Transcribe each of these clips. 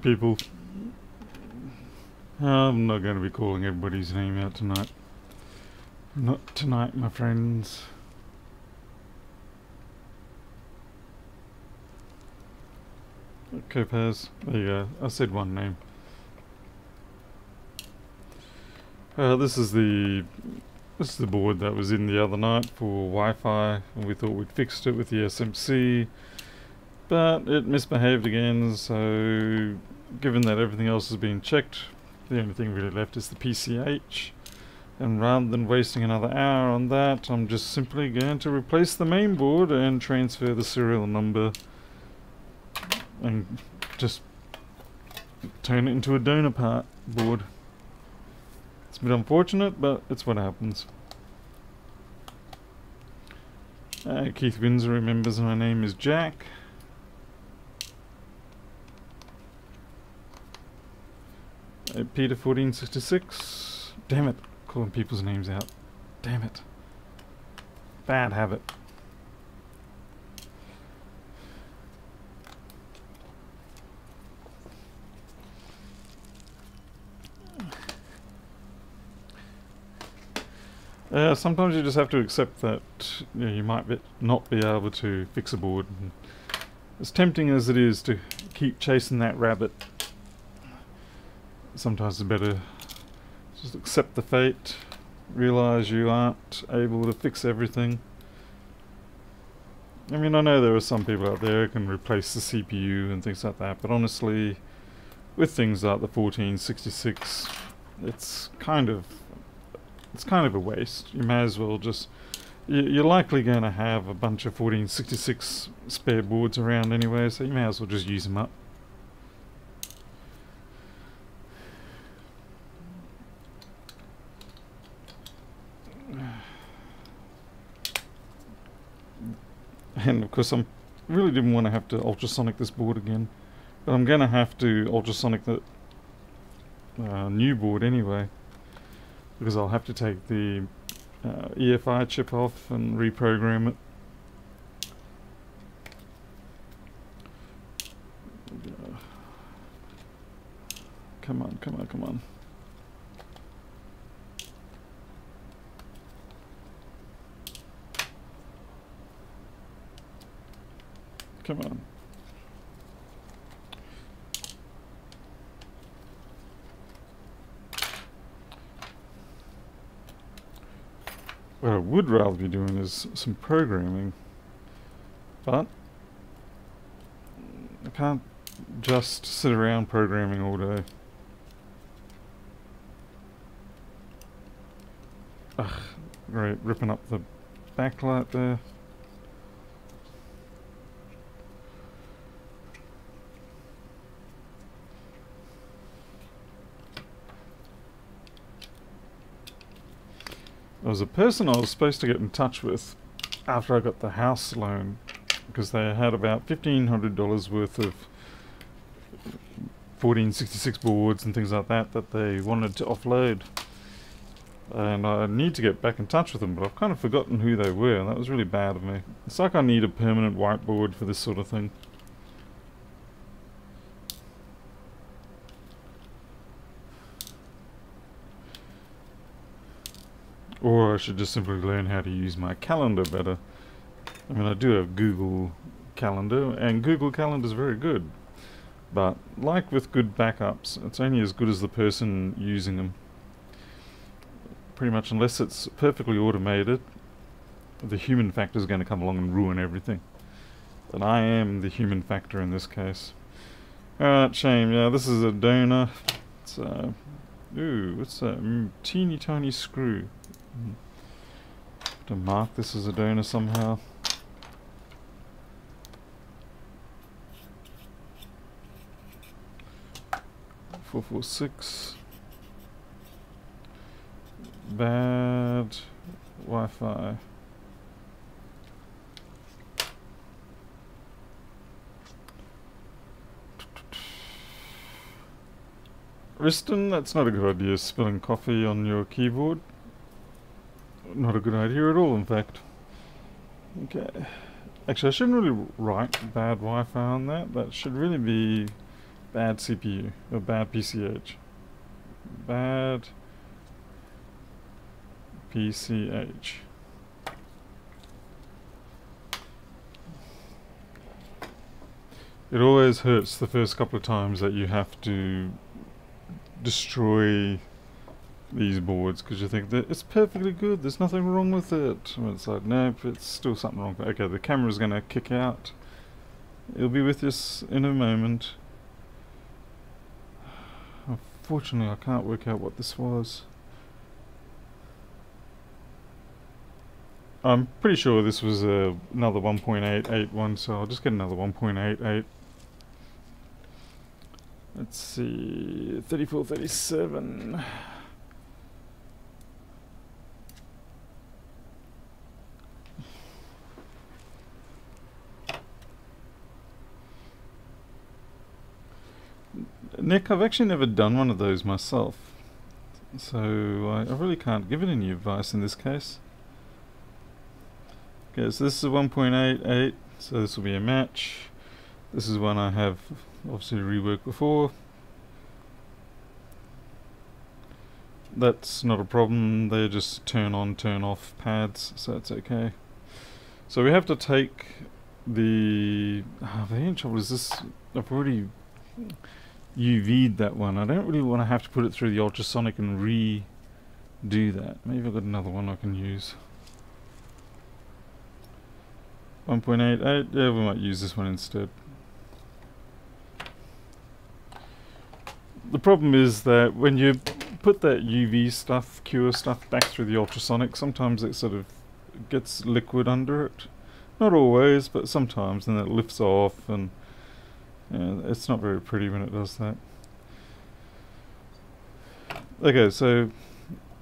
People. I'm not going to be calling everybody's name out tonight. Not tonight, my friends. Okay, Paz. There you go. I said one name. Uh, this is the this is the board that was in the other night for Wi-Fi, and we thought we'd fixed it with the SMC, but it misbehaved again. So, given that everything else has been checked, the only thing really left is the PCH. And rather than wasting another hour on that, I'm just simply going to replace the main board and transfer the serial number and just turn it into a donor part board. It's a bit unfortunate, but it's what happens. Uh, Keith Windsor remembers my name is Jack. Uh, Peter 1466. Damn it, calling people's names out. Damn it. Bad habit. Uh, sometimes you just have to accept that you, know, you might be not be able to fix a board. And as tempting as it is to keep chasing that rabbit, sometimes it's better just accept the fate, realize you aren't able to fix everything. I mean, I know there are some people out there who can replace the CPU and things like that, but honestly, with things like the 1466, it's kind of it's kind of a waste. You may as well just... You're likely going to have a bunch of 1466 spare boards around anyway, so you may as well just use them up. And of course I'm really didn't want to have to ultrasonic this board again. But I'm going to have to ultrasonic the uh, new board anyway because I'll have to take the uh, EFI chip off and reprogram it. Come on, come on, come on. On. What I would rather be doing is some programming. But I can't just sit around programming all day. Ugh, great, ripping up the backlight there. Was a person I was supposed to get in touch with after I got the house loan because they had about $1,500 worth of 1466 boards and things like that that they wanted to offload. And I need to get back in touch with them, but I've kind of forgotten who they were, and that was really bad of me. It's like I need a permanent whiteboard for this sort of thing. Or I should just simply learn how to use my calendar better. I mean, I do have Google Calendar, and Google Calendar is very good. But, like with good backups, it's only as good as the person using them. Pretty much, unless it's perfectly automated, the human factor is going to come along and ruin everything. And I am the human factor in this case. Alright, shame. Yeah, this is a donor. It's a... Ooh, what's that? Mm, teeny tiny screw. To mark this as a donor somehow. Four four six. Bad Wi-Fi. Riston, that's not a good idea, spilling coffee on your keyboard not a good idea at all, in fact. Okay. Actually, I shouldn't really write bad Wi-Fi on that. That should really be Bad CPU. Or bad PCH. Bad PCH. It always hurts the first couple of times that you have to destroy these boards because you think that it's perfectly good, there's nothing wrong with it. And it's like, nope, it's still something wrong. Okay, the camera's going to kick out. It'll be with us in a moment. Unfortunately, I can't work out what this was. I'm pretty sure this was uh, another 1.881, so I'll just get another 1.88. Let's see, 34, 37. Nick, I've actually never done one of those myself, so I, I really can't give it any advice in this case. Okay, so this is 1.88, so this will be a match. This is one I have obviously reworked before. That's not a problem, they just turn on, turn off pads, so it's okay. So we have to take the... Oh, the only trouble is this, I've already UV'd that one. I don't really want to have to put it through the ultrasonic and redo that. Maybe I've got another one I can use. 1.88, yeah, we might use this one instead. The problem is that when you put that UV stuff, cure stuff back through the ultrasonic, sometimes it sort of gets liquid under it. Not always, but sometimes, and it lifts off, and yeah, it's not very pretty when it does that. Okay, so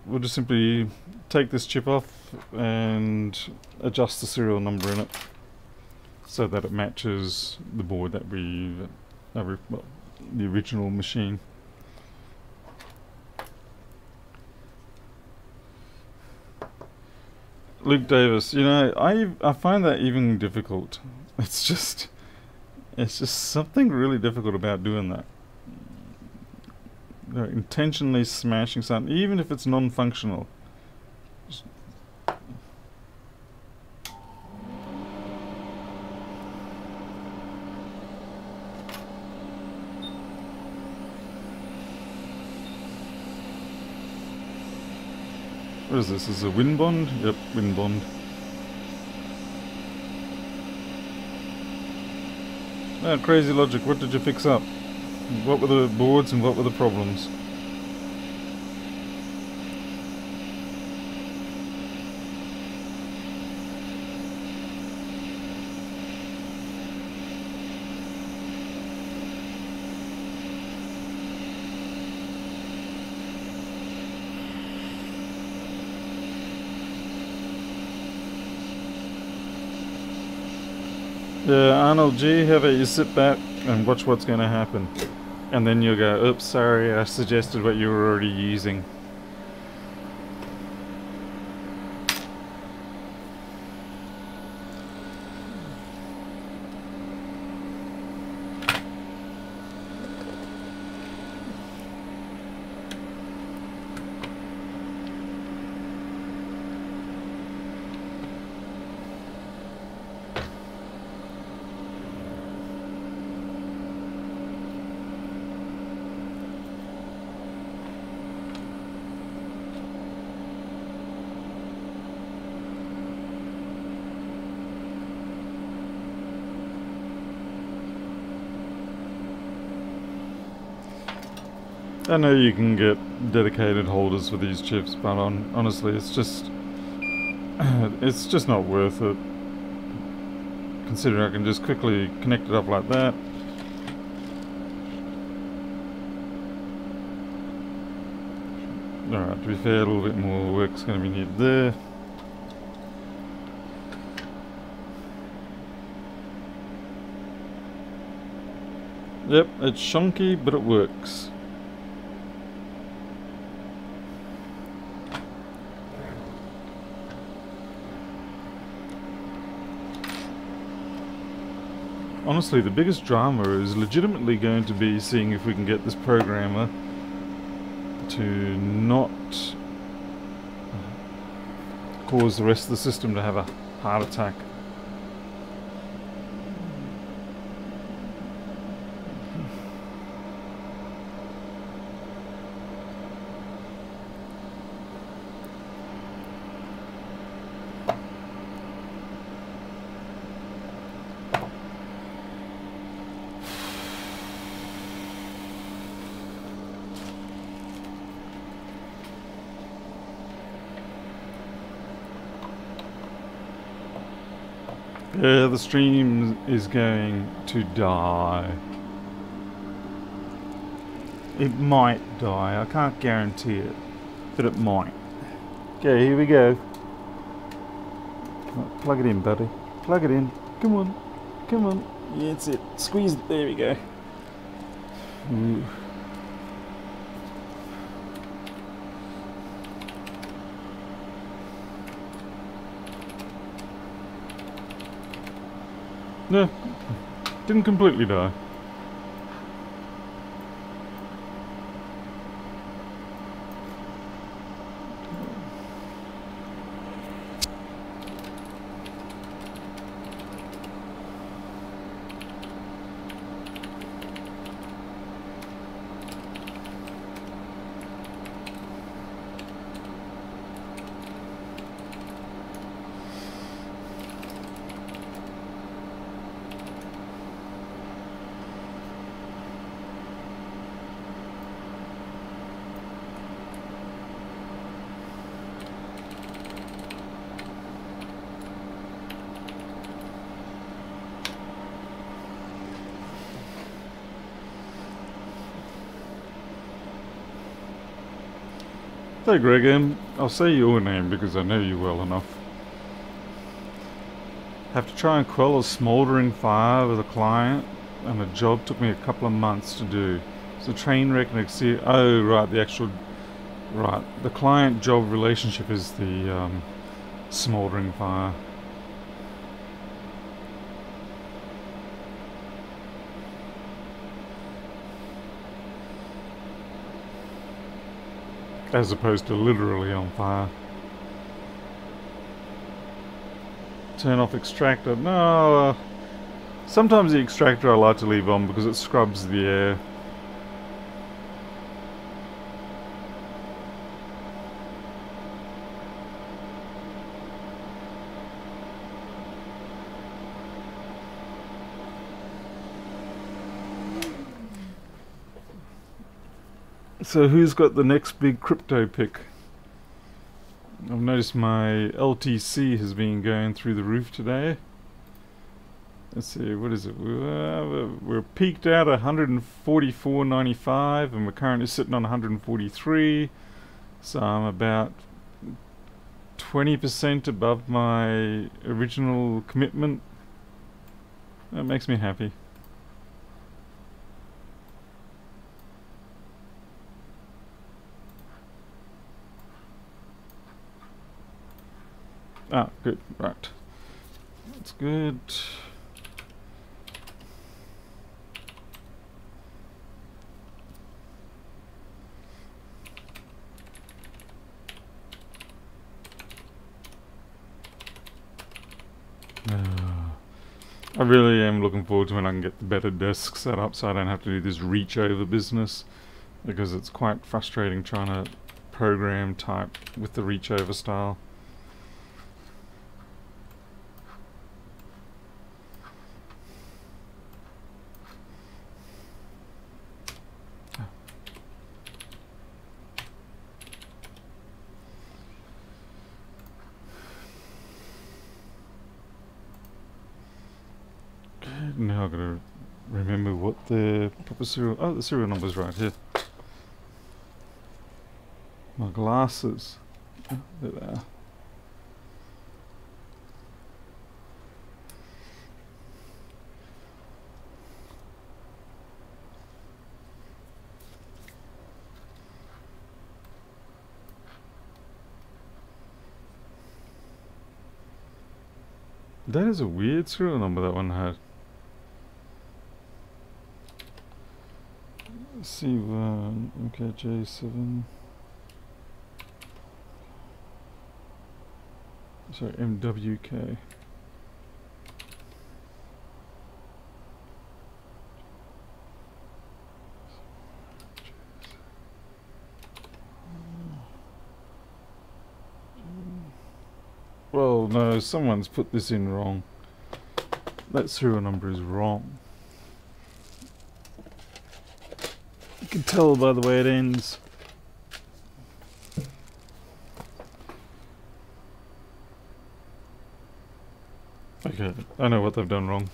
we'll just simply take this chip off and adjust the serial number in it so that it matches the board that we, uh, well, the original machine. Luke Davis, you know, I I find that even difficult. It's just, it's just something really difficult about doing that. You know, intentionally smashing something, even if it's non-functional. What is this? Is a Winbond? Yep, Winbond. Crazy logic. What did you fix up? What were the boards and what were the problems? Arnold G, how about you sit back and watch what's going to happen. And then you'll go, oops, sorry, I suggested what you were already using. Know you can get dedicated holders for these chips, but on, honestly, it's just it's just not worth it. Considering I can just quickly connect it up like that. Alright, to be fair, a little bit more work's going to be needed there. Yep, it's shonky, but it works. Honestly, the biggest drama is legitimately going to be seeing if we can get this programmer to not cause the rest of the system to have a heart attack. Yeah, the stream is going to die. It might die, I can't guarantee it, but it might. Okay, here we go. Plug it in, buddy. Plug it in. Come on. Come on. Yeah, that's it. Squeeze it. There we go. Ooh. No, didn't completely die. Hey Greg, um, I'll say your name because I know you well enough. Have to try and quell a smouldering fire with a client and a job took me a couple of months to do. It's a train wreck next year. Oh, right, the actual... Right, the client-job relationship is the um, smouldering fire. As opposed to literally on fire. Turn off extractor. No, uh, sometimes the extractor I like to leave on because it scrubs the air. So who's got the next big crypto pick? I've noticed my LTC has been going through the roof today. Let's see, what is it? We're, uh, we're peaked out at 144.95 and we're currently sitting on 143. So I'm about 20% above my original commitment. That makes me happy. Ah, good, right. That's good. I really am looking forward to when I can get the better desk set up so I don't have to do this reach over business because it's quite frustrating trying to program type with the reach over style. now I'm going to remember what the proper serial... Oh, the serial number's right here. My glasses. Oh, there. That is a weird serial number that one had. C1, MKJ7. Uh, Sorry, MWK. Well, no, someone's put this in wrong. That serial number is wrong. You can tell by the way it ends. Okay, I know what they've done wrong.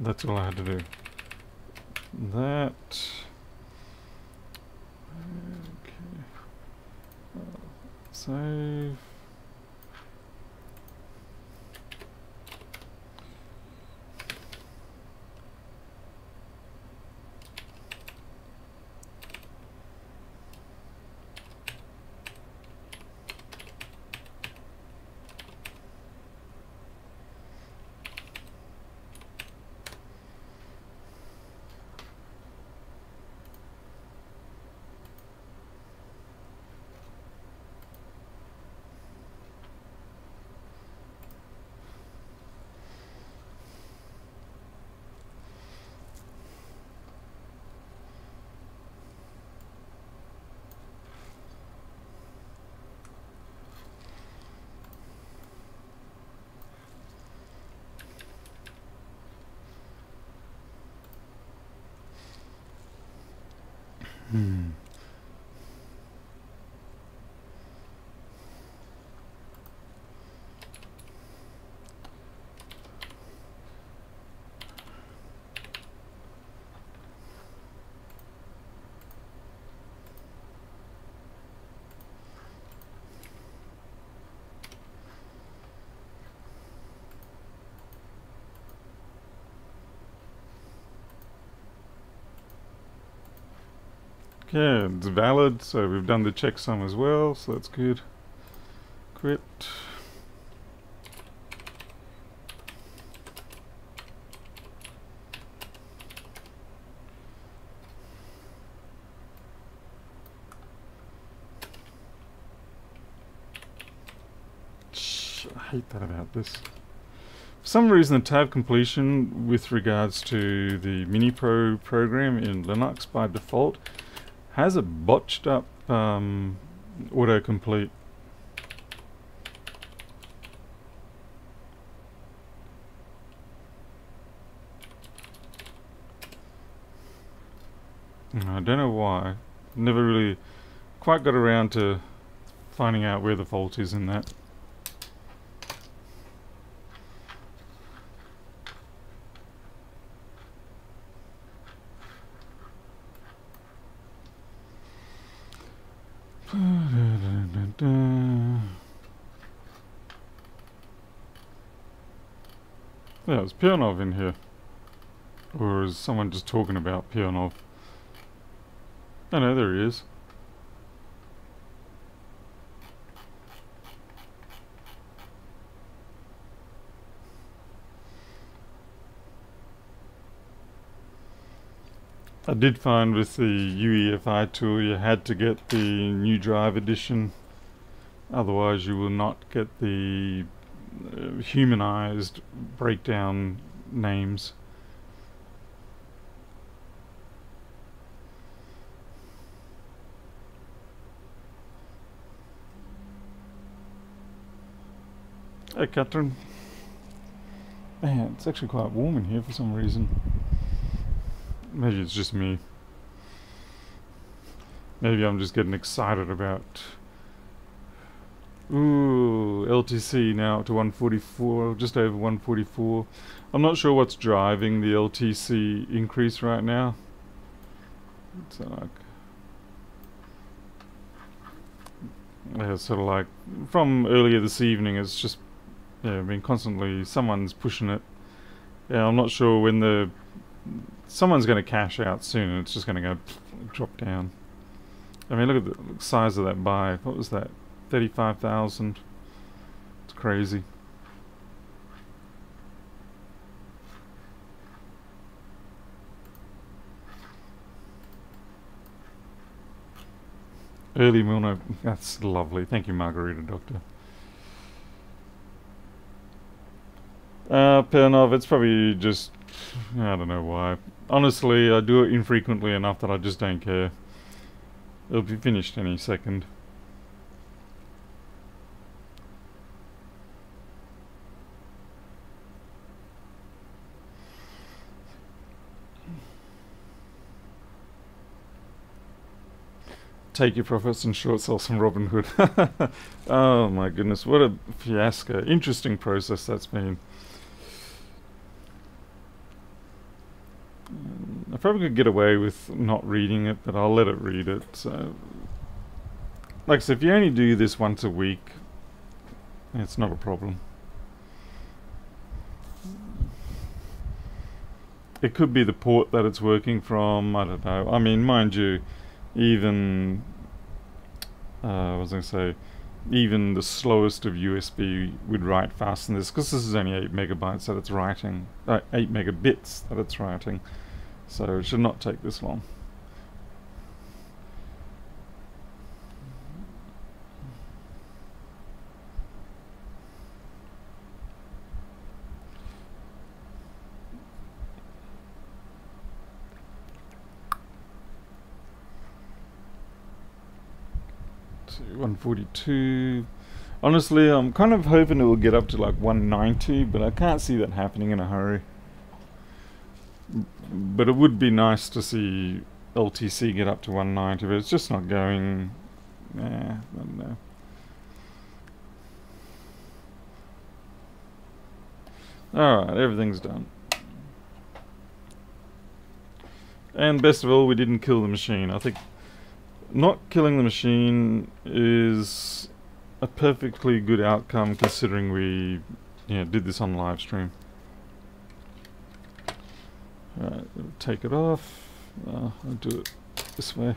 That's all I had to do. That. Okay. Save. Hmm. Okay, it's valid, so we've done the checksum as well, so that's good. Quit. I hate that about this. For some reason the tab completion with regards to the Mini-Pro program in Linux by default has a botched up um, autocomplete. I don't know why. Never really quite got around to finding out where the fault is in that. Yeah, is Pionov in here? Or is someone just talking about Pionov? Oh know there he is. I did find with the UEFI tool you had to get the new drive edition otherwise you will not get the uh, humanized breakdown names. Hey Catherine. Man, it's actually quite warm in here for some reason. Maybe it's just me. Maybe I'm just getting excited about Ooh, LTC now up to 144, just over 144. I'm not sure what's driving the LTC increase right now. It's like, yeah, sort of like from earlier this evening. It's just yeah, been constantly someone's pushing it. Yeah, I'm not sure when the someone's going to cash out soon. and It's just going to go drop down. I mean, look at the size of that buy. What was that? 35,000. It's crazy. Early morning. that's lovely. Thank you, Margarita Doctor. Uh, Pernov, it's probably just, I don't know why. Honestly, I do it infrequently enough that I just don't care. It'll be finished any second. Take your profits and short sell some Robinhood. oh my goodness, what a fiasco. Interesting process that's been. Um, I probably could get away with not reading it, but I'll let it read it. So, like I said, if you only do this once a week, it's not a problem. It could be the port that it's working from, I don't know. I mean, mind you, even uh, I was to say even the slowest of USB would write faster than this because this is only 8 megabytes that it's writing, uh, 8 megabits that it's writing so it should not take this long. 142. Honestly, I'm kind of hoping it will get up to like 190, but I can't see that happening in a hurry. But it would be nice to see LTC get up to 190, but it's just not going. Yeah, I don't know. Alright, everything's done. And best of all, we didn't kill the machine. I think not killing the machine is a perfectly good outcome considering we yeah, did this on live stream. Alright, take it off. Uh, I'll do it this way.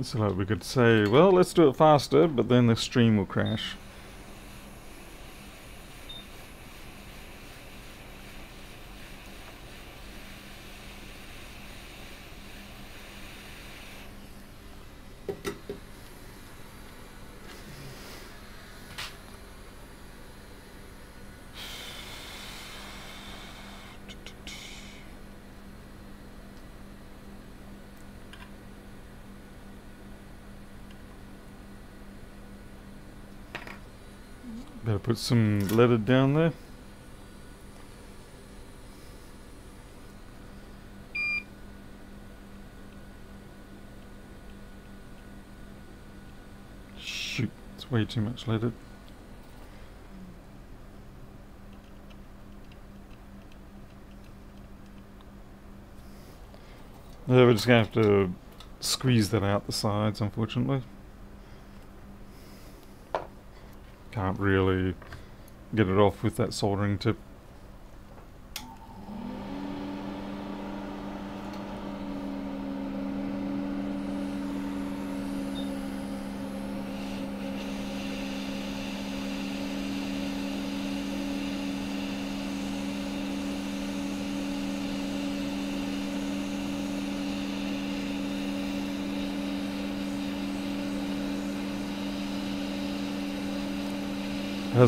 So like we could say, well, let's do it faster, but then the stream will crash. Better put some letter down there. Shoot, it's way too much leaded. Yeah, we're just going to have to squeeze that out the sides, unfortunately. Can't really get it off with that soldering tip.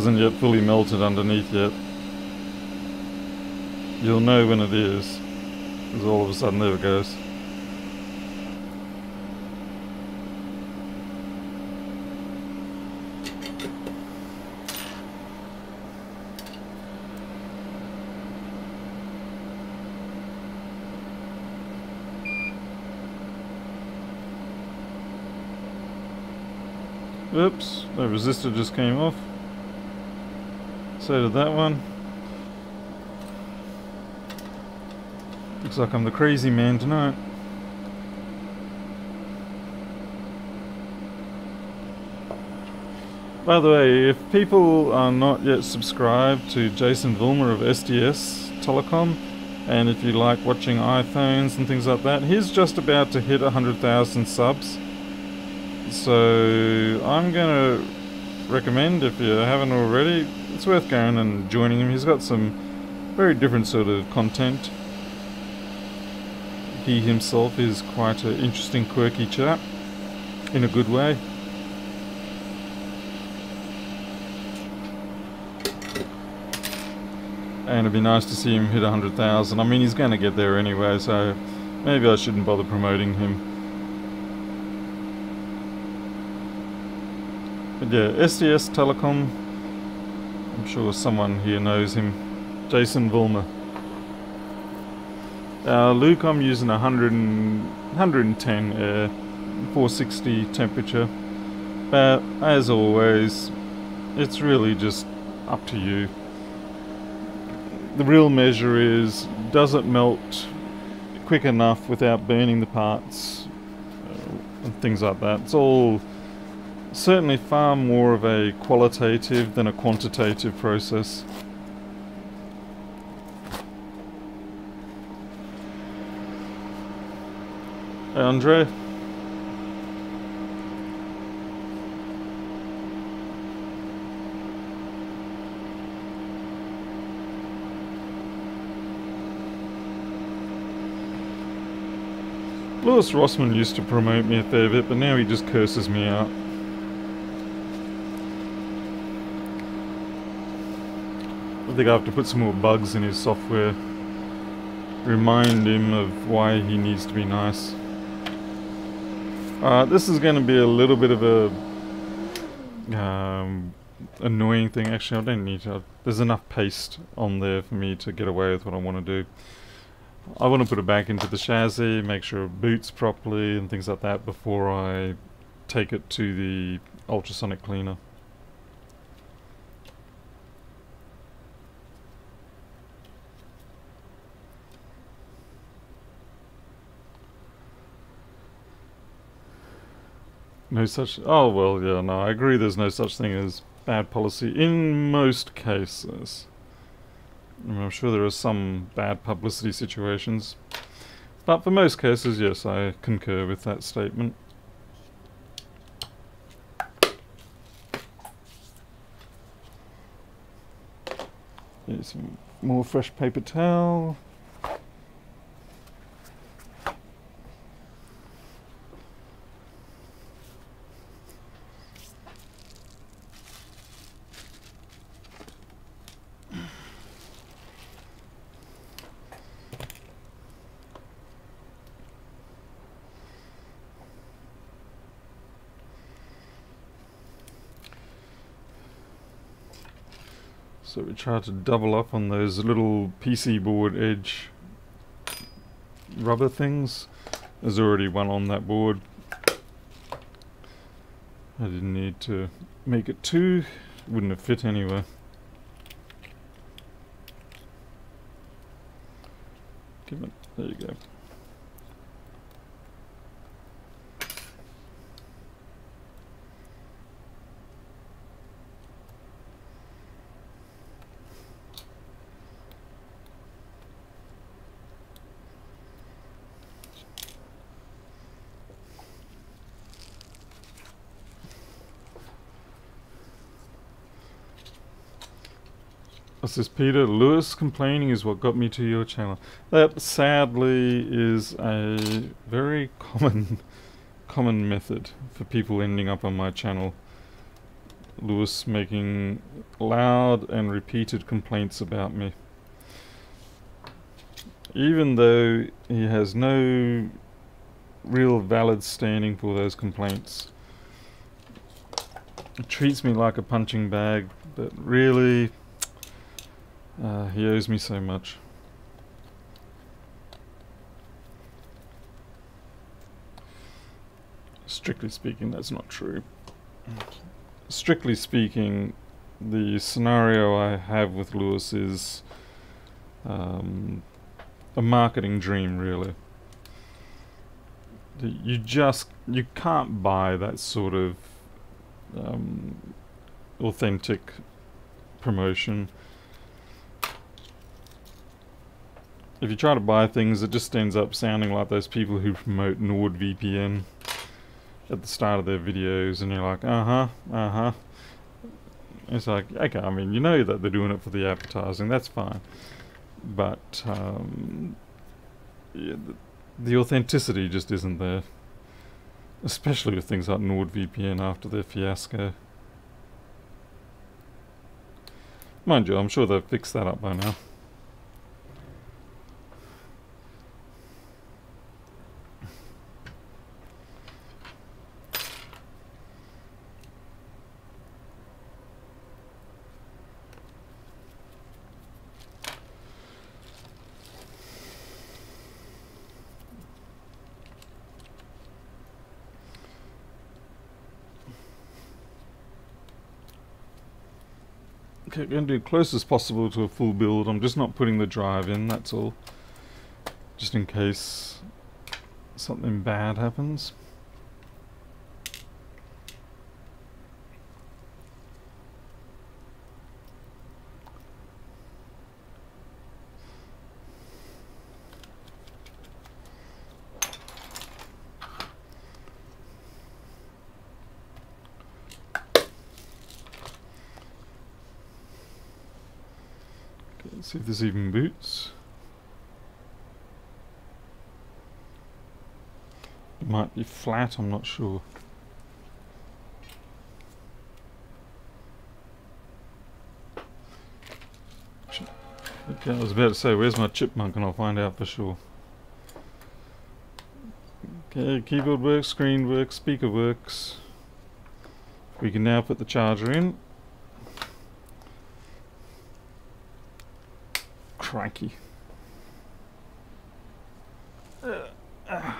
Hasn't yet fully melted underneath yet. You'll know when it is, because all of a sudden there it goes. Oops, the resistor just came off. So that one. Looks like I'm the crazy man tonight. By the way, if people are not yet subscribed to Jason Vilmer of SDS Telecom, and if you like watching iPhones and things like that, he's just about to hit 100,000 subs. So I'm going to recommend, if you haven't already, it's worth going and joining him. He's got some very different sort of content. He himself is quite an interesting, quirky chap, in a good way. And it'd be nice to see him hit 100,000. I mean, he's going to get there anyway, so maybe I shouldn't bother promoting him. But yeah, SDS Telecom. I'm sure someone here knows him. Jason Vollmer. Uh, Luke, I'm using 100 110 air, 460 temperature. But as always, it's really just up to you the real measure is does it melt quick enough without burning the parts uh, and things like that. It's all certainly far more of a qualitative than a quantitative process. Hey Andre? Louis Rossmann used to promote me a fair bit, but now he just curses me out. Think I have to put some more bugs in his software. Remind him of why he needs to be nice. Uh, this is going to be a little bit of a um, annoying thing. Actually, I don't need to. There's enough paste on there for me to get away with what I want to do. I want to put it back into the chassis, make sure it boots properly and things like that before I take it to the ultrasonic cleaner. No such... Oh, well, yeah, no, I agree there's no such thing as bad policy in most cases. I'm sure there are some bad publicity situations. But for most cases, yes, I concur with that statement. Here's some more fresh paper towel. So we try to double up on those little PC board edge rubber things. There's already one on that board. I didn't need to make it two. Wouldn't have fit anywhere. Give it, there you go. What's is Peter? Louis complaining is what got me to your channel. That sadly is a very common common method for people ending up on my channel. Louis making loud and repeated complaints about me. Even though he has no real valid standing for those complaints. He treats me like a punching bag, but really uh, he owes me so much. Strictly speaking, that's not true. Strictly speaking, the scenario I have with Louis is um, a marketing dream, really. You just you can't buy that sort of um, authentic promotion if you try to buy things, it just ends up sounding like those people who promote NordVPN at the start of their videos, and you're like, uh-huh, uh-huh. It's like, okay, I mean, you know that they're doing it for the advertising, that's fine. but um, yeah, the, the authenticity just isn't there. Especially with things like NordVPN after their fiasco. Mind you, I'm sure they've fixed that up by now. Okay, going to do close as possible to a full build. I'm just not putting the drive in, that's all. Just in case something bad happens. See if this even boots. It might be flat, I'm not sure. Okay, I was about to say, where's my chipmunk and I'll find out for sure. Okay, keyboard works, screen works, speaker works. We can now put the charger in. Crikey. Uh, uh.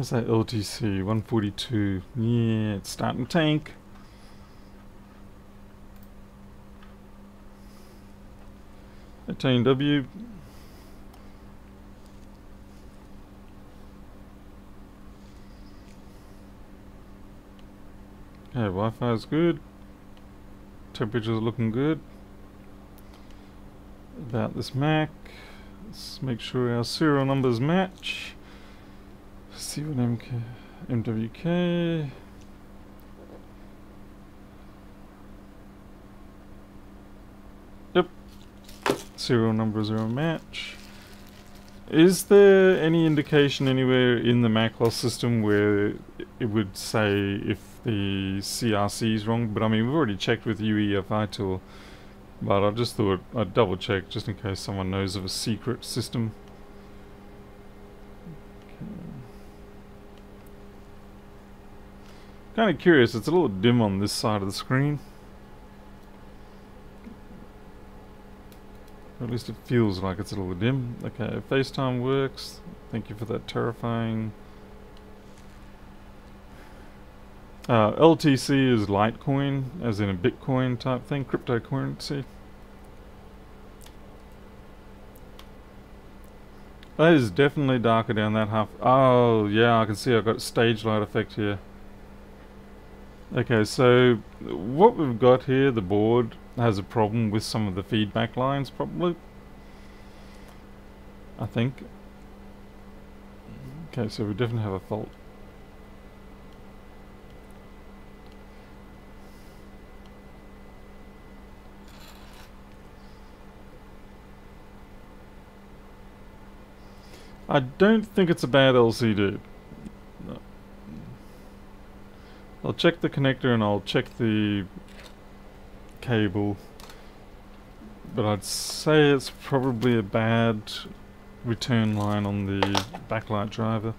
There's that LTC 142. Yeah, it's starting to tank. Attain W. Okay, Wi-Fi is good. Temperatures looking good. About this Mac. Let's make sure our serial numbers match. See what MK, MWK. Yep. Serial number zero match. Is there any indication anywhere in the macOS system where it would say if the CRC is wrong? But I mean, we've already checked with UEFI tool, but I just thought I'd double check just in case someone knows of a secret system. Kind of curious, it's a little dim on this side of the screen. Or at least it feels like it's a little dim. Okay, FaceTime works. Thank you for that terrifying. Uh, LTC is Litecoin, as in a Bitcoin type thing, cryptocurrency. That is definitely darker down that half. Oh, yeah, I can see I've got a stage light effect here. Okay, so what we've got here, the board, has a problem with some of the feedback lines, probably. I think. Okay, so we definitely have a fault. I don't think it's a bad LCD. I'll check the connector and I'll check the cable. But I'd say it's probably a bad return line on the backlight driver.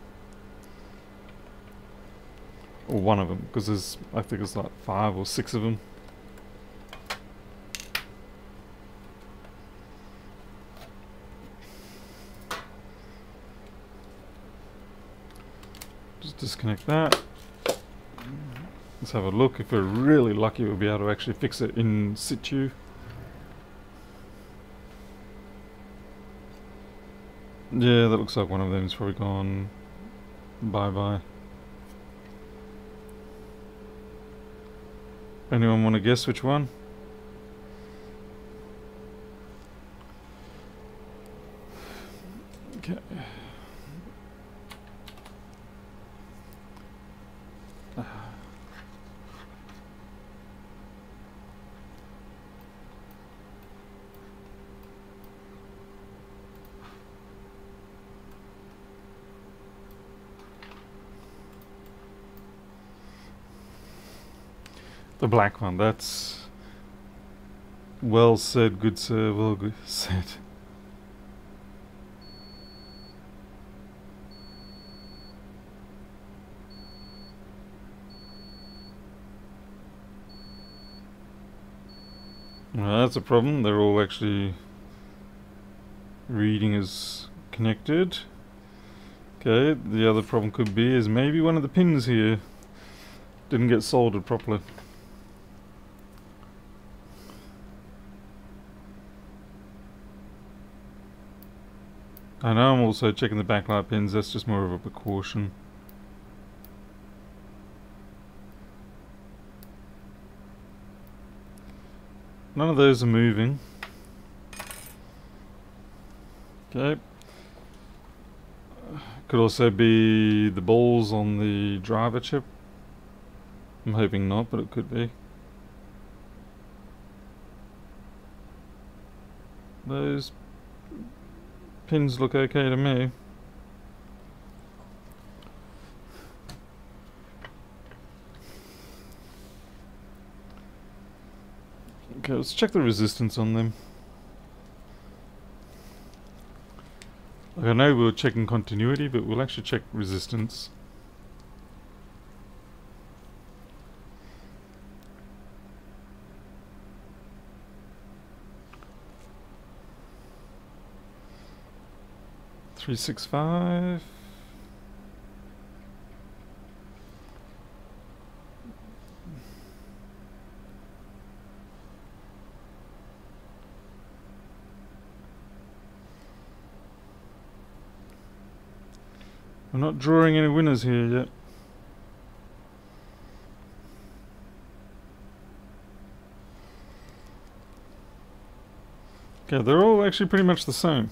Or one of them, because there's, I think it's like five or six of them. Just disconnect that. Let's have a look. If we're really lucky, we'll be able to actually fix it in situ. Yeah, that looks like one of them is probably gone bye-bye. Anyone want to guess which one? Black one, that's well said, good sir, well good said. Well, that's a problem. They're all actually reading is connected. Okay, the other problem could be is maybe one of the pins here didn't get soldered properly. I know I'm also checking the backlight pins, that's just more of a precaution. None of those are moving. Okay. Could also be the balls on the driver chip. I'm hoping not, but it could be. Those pins look okay to me. Okay, let's check the resistance on them. Like I know we are checking continuity, but we'll actually check resistance. Three six five. We're not drawing any winners here yet. Okay, they're all actually pretty much the same.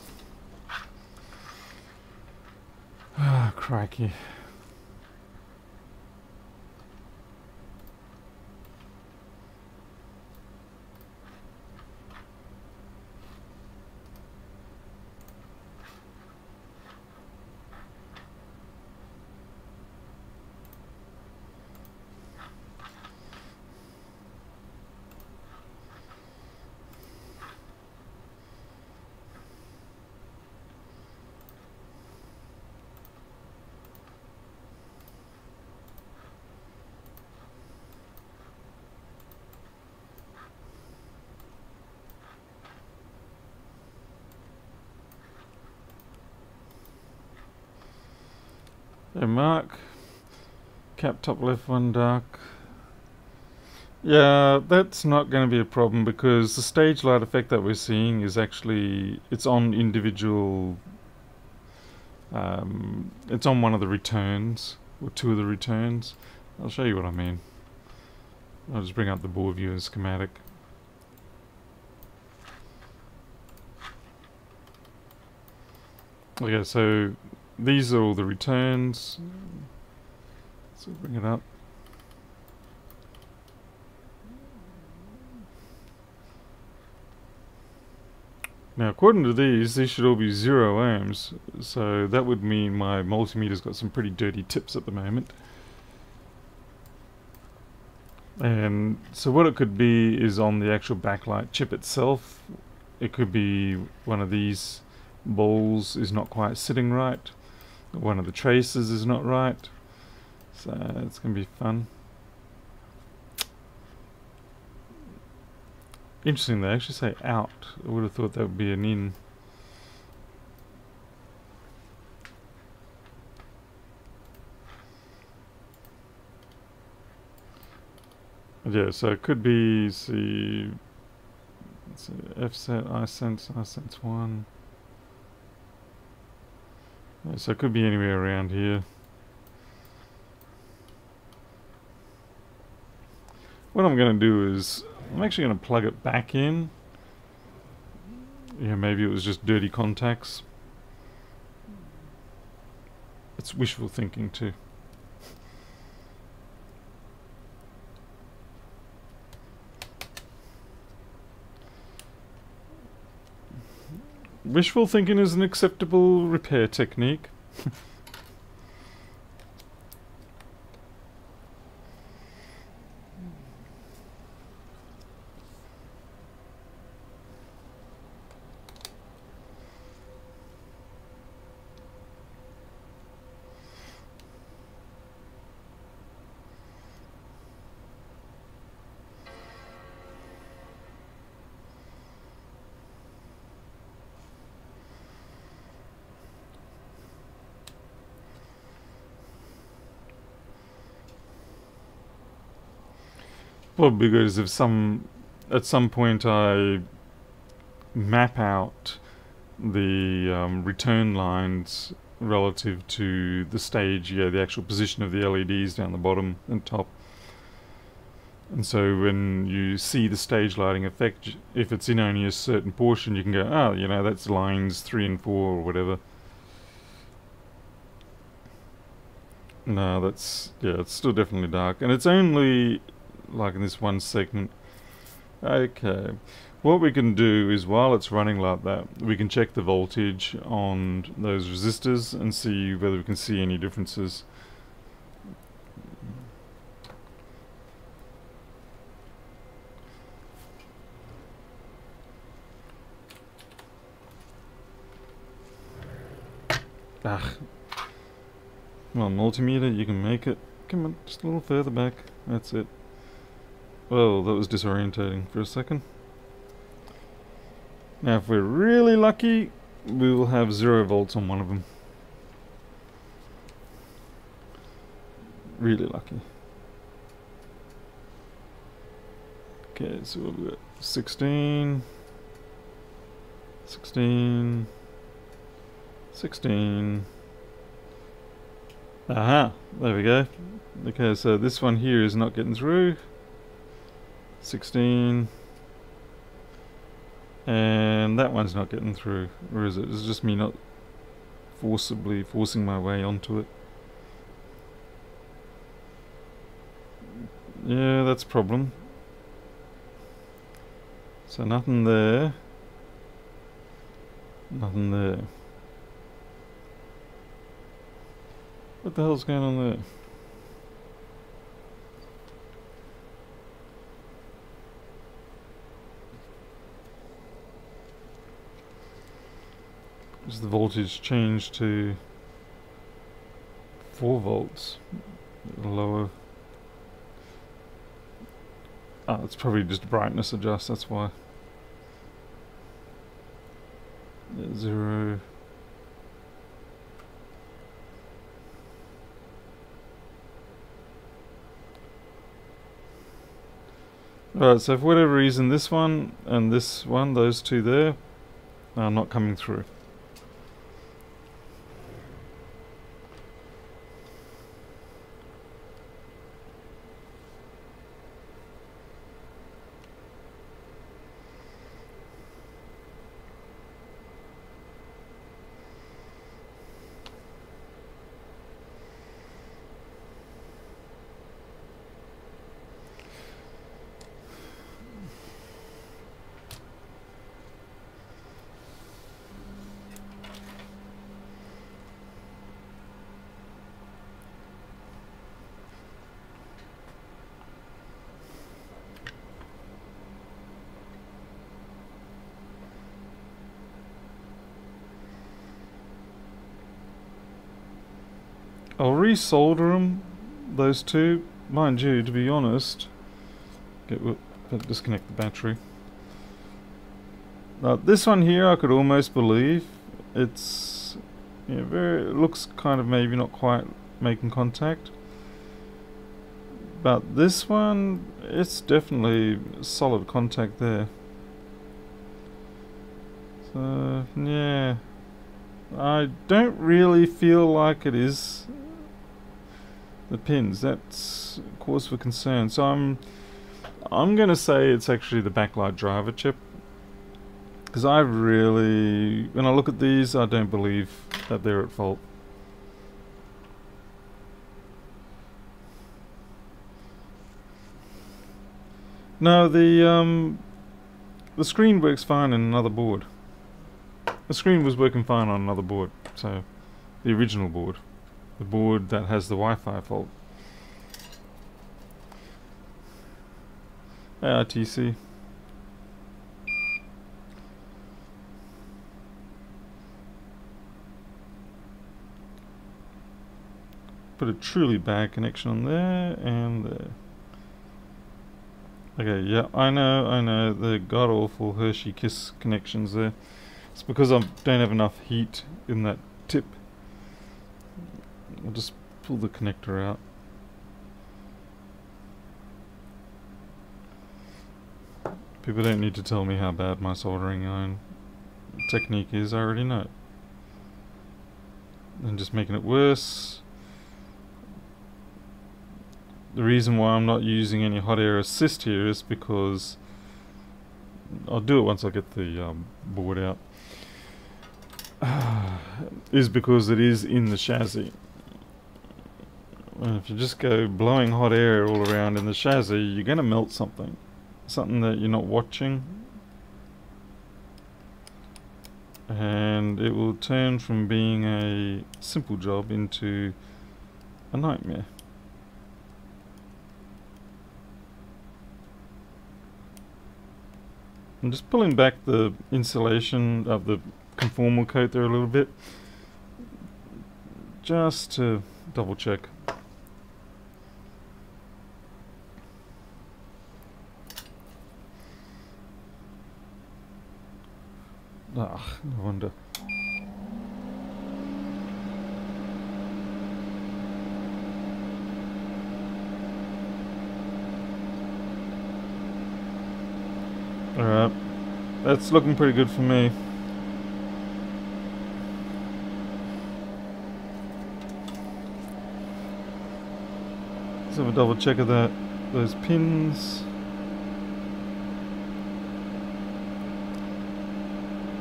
Ah, crikey. Mark, cap top left one dark. Yeah, that's not going to be a problem because the stage light effect that we're seeing is actually, it's on individual, um, it's on one of the returns, or two of the returns. I'll show you what I mean. I'll just bring up the board view and schematic. Okay, so these are all the returns. So bring it up. Now according to these, these should all be zero ohms, so that would mean my multimeter's got some pretty dirty tips at the moment. And so what it could be is on the actual backlight chip itself. It could be one of these balls is not quite sitting right one of the traces is not right. So it's going to be fun. Interesting, they actually say out. I would have thought that would be an in. Yeah, so it could be, see, F set, I sense, I sense 1. So it could be anywhere around here. What I'm going to do is, I'm actually going to plug it back in. Yeah, maybe it was just dirty contacts. it's wishful thinking too. Wishful thinking is an acceptable repair technique. Well, because if some, at some point I map out the um, return lines relative to the stage, yeah, the actual position of the LEDs down the bottom and top. And so when you see the stage lighting effect, if it's in only a certain portion, you can go, oh, you know, that's lines 3 and 4 or whatever. No, that's, yeah, it's still definitely dark. And it's only like in this one segment. Okay, what we can do is while it's running like that, we can check the voltage on those resistors and see whether we can see any differences. Ah. On, multimeter, you can make it. Come on, just a little further back. That's it. Well, that was disorientating for a second. Now, if we're really lucky, we will have zero volts on one of them. Really lucky. Okay, so we've got 16, 16, 16. Aha, there we go. Okay, so this one here is not getting through. 16 and that one's not getting through or is it? It's just me not forcibly forcing my way onto it? Yeah that's a problem. So nothing there. Nothing there. What the hell's going on there the voltage changed to 4 volts lower. Ah it's probably just brightness adjust that's why. Zero. Alright, so for whatever reason this one and this one, those two there, are not coming through. I'll them, those two. Mind you, to be honest, get disconnect the battery. Now this one here, I could almost believe it's yeah, very. Looks kind of maybe not quite making contact, but this one, it's definitely solid contact there. So yeah, I don't really feel like it is the pins. That's cause for concern. So I'm I'm gonna say it's actually the backlight driver chip because I really when I look at these I don't believe that they're at fault. No, the um, the screen works fine in another board. The screen was working fine on another board, so the original board the board that has the Wi-Fi fault. ARTC. Put a truly bad connection on there and there. Okay, yeah, I know, I know, the god awful Hershey Kiss connections there. It's because I don't have enough heat in that tip. I'll just pull the connector out. People don't need to tell me how bad my soldering iron technique is, I already know. And just making it worse. The reason why I'm not using any hot air assist here is because I'll do it once I get the um, board out. is because it is in the chassis. If you just go blowing hot air all around in the chassis, you're going to melt something. Something that you're not watching. And it will turn from being a simple job into a nightmare. I'm just pulling back the insulation of the conformal coat there a little bit just to double check. Ah, no wonder. Alright. That's looking pretty good for me. Let's have a double check of that. Those pins.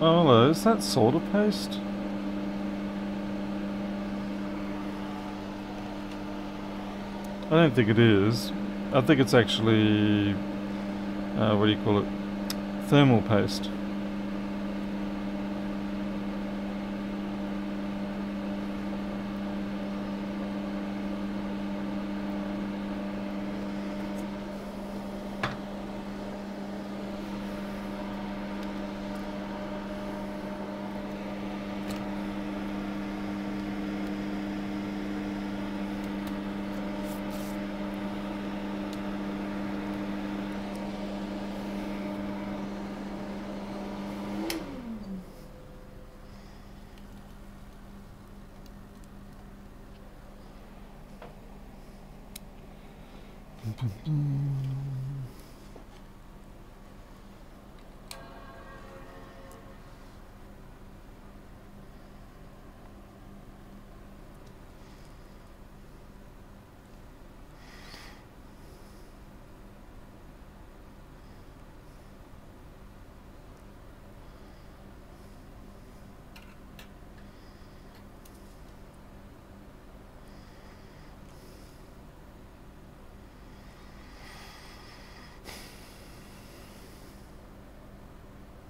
Oh hello, is that solder paste? I don't think it is. I think it's actually, uh, what do you call it? thermal paste.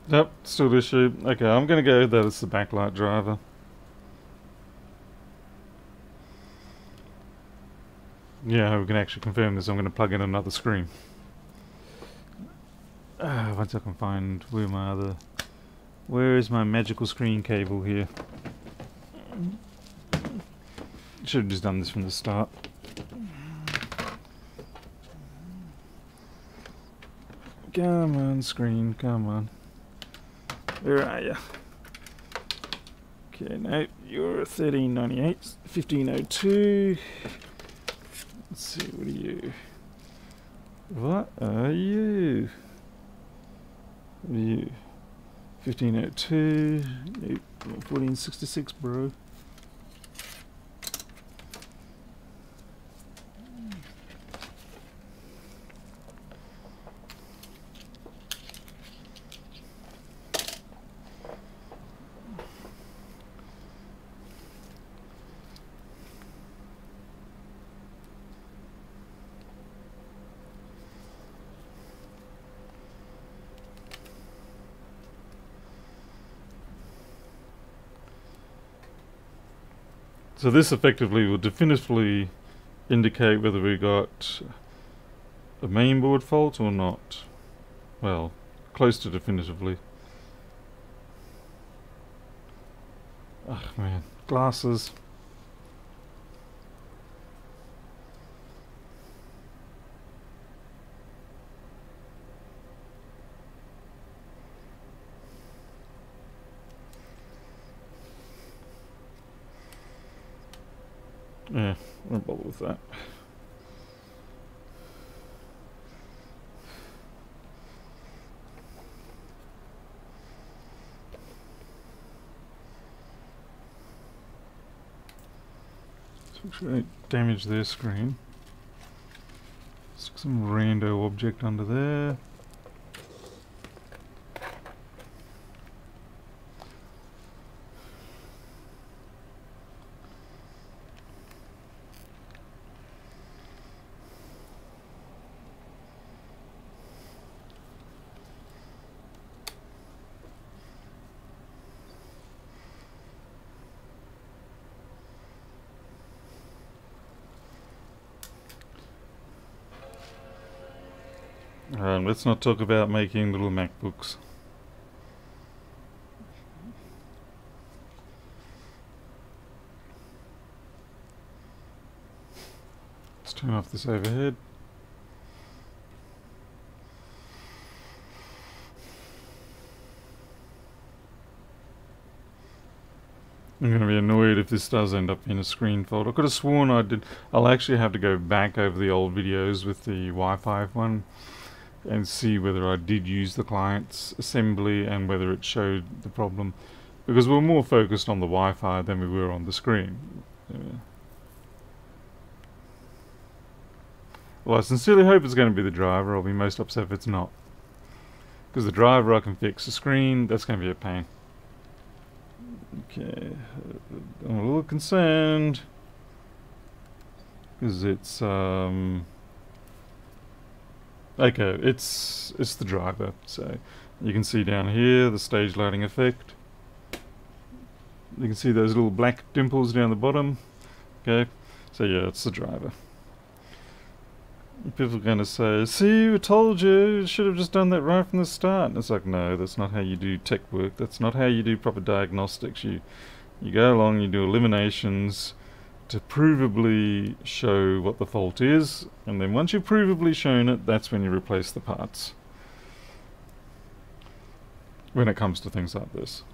Yep, still issue. Okay, I'm gonna go that it's the backlight driver. Yeah, we can actually confirm this. I'm going to plug in another screen. Uh, once I can find where my other... Where is my magical screen cable here? Should have just done this from the start. Come on, screen, come on. Where are you? Okay, now you're 1398, 1502. Let's see, what are you? What are you? What are you? 1502, 1466, bro. So this effectively will definitively indicate whether we got a mainboard fault or not. Well, close to definitively. Ugh, man. Glasses. Yeah, won't bother with that. Damage their screen? Stick some rando object under there. Um, let's not talk about making little MacBooks. Let's turn off this overhead. I'm going to be annoyed if this does end up in a screen fault. I could have sworn I did. I'll actually have to go back over the old videos with the Wi-Fi one and see whether I did use the client's assembly and whether it showed the problem. Because we're more focused on the Wi-Fi than we were on the screen. Yeah. Well, I sincerely hope it's going to be the driver. I'll be most upset if it's not. Because the driver I can fix. The screen, that's going to be a pain. Okay, I'm a little concerned because it's um okay it's it's the driver so you can see down here the stage lighting effect. You can see those little black dimples down the bottom okay? So yeah it's the driver. People are going to say see we told you you should have just done that right from the start. And it's like no that's not how you do tech work. That's not how you do proper diagnostics. You you go along you do eliminations to provably show what the fault is and then once you've provably shown it that's when you replace the parts. When it comes to things like this.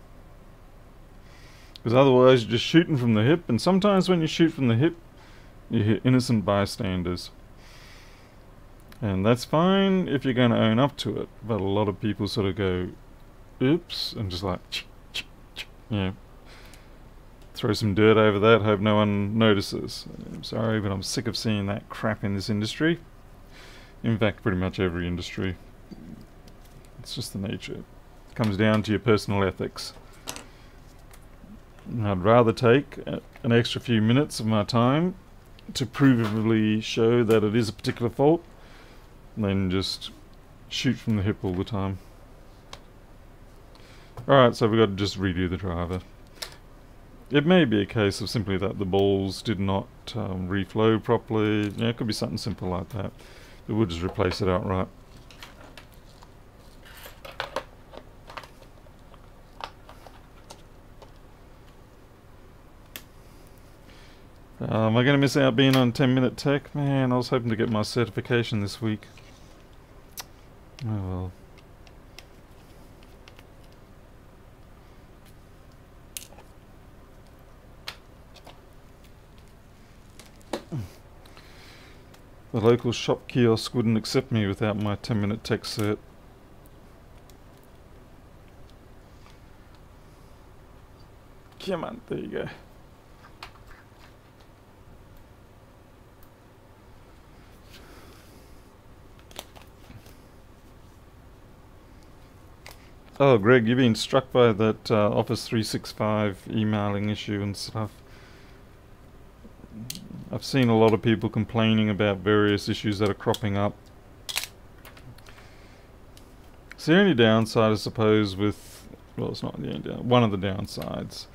Because otherwise you're just shooting from the hip and sometimes when you shoot from the hip you hit innocent bystanders. And that's fine if you're going to own up to it. But a lot of people sort of go, oops, and just like, yeah, throw some dirt over that, hope no one notices. I'm sorry, but I'm sick of seeing that crap in this industry. In fact, pretty much every industry. It's just the nature. It comes down to your personal ethics. I'd rather take an extra few minutes of my time to provably show that it is a particular fault than just shoot from the hip all the time. Alright, so we've got to just redo the driver. It may be a case of simply that the balls did not um, reflow properly. Yeah, it could be something simple like that. We'll just replace it outright. Uh, am I going to miss out being on 10 Minute Tech? Man, I was hoping to get my certification this week. Oh well. The local shop kiosk wouldn't accept me without my 10 minute tech cert. Come on, there you go. Oh, Greg, you've been struck by that uh, Office 365 emailing issue and stuff. I've seen a lot of people complaining about various issues that are cropping up. It's the only downside, I suppose, with... Well, it's not the only one of the downsides.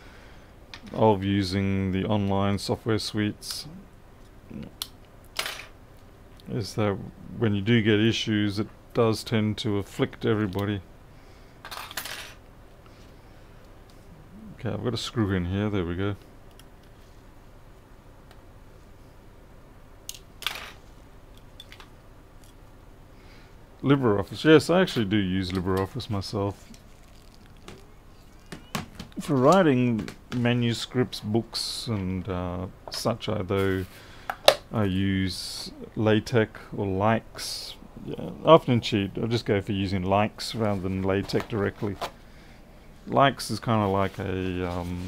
of using the online software suites is that when you do get issues, it does tend to afflict everybody. Okay, I've got a screw in here, there we go. LibreOffice, yes, I actually do use LibreOffice myself. For writing manuscripts, books, and uh, such, although I use LaTeX or LyX. Yeah, often cheat, I just go for using LyX rather than LaTeX directly. LyX is kind of like a, um,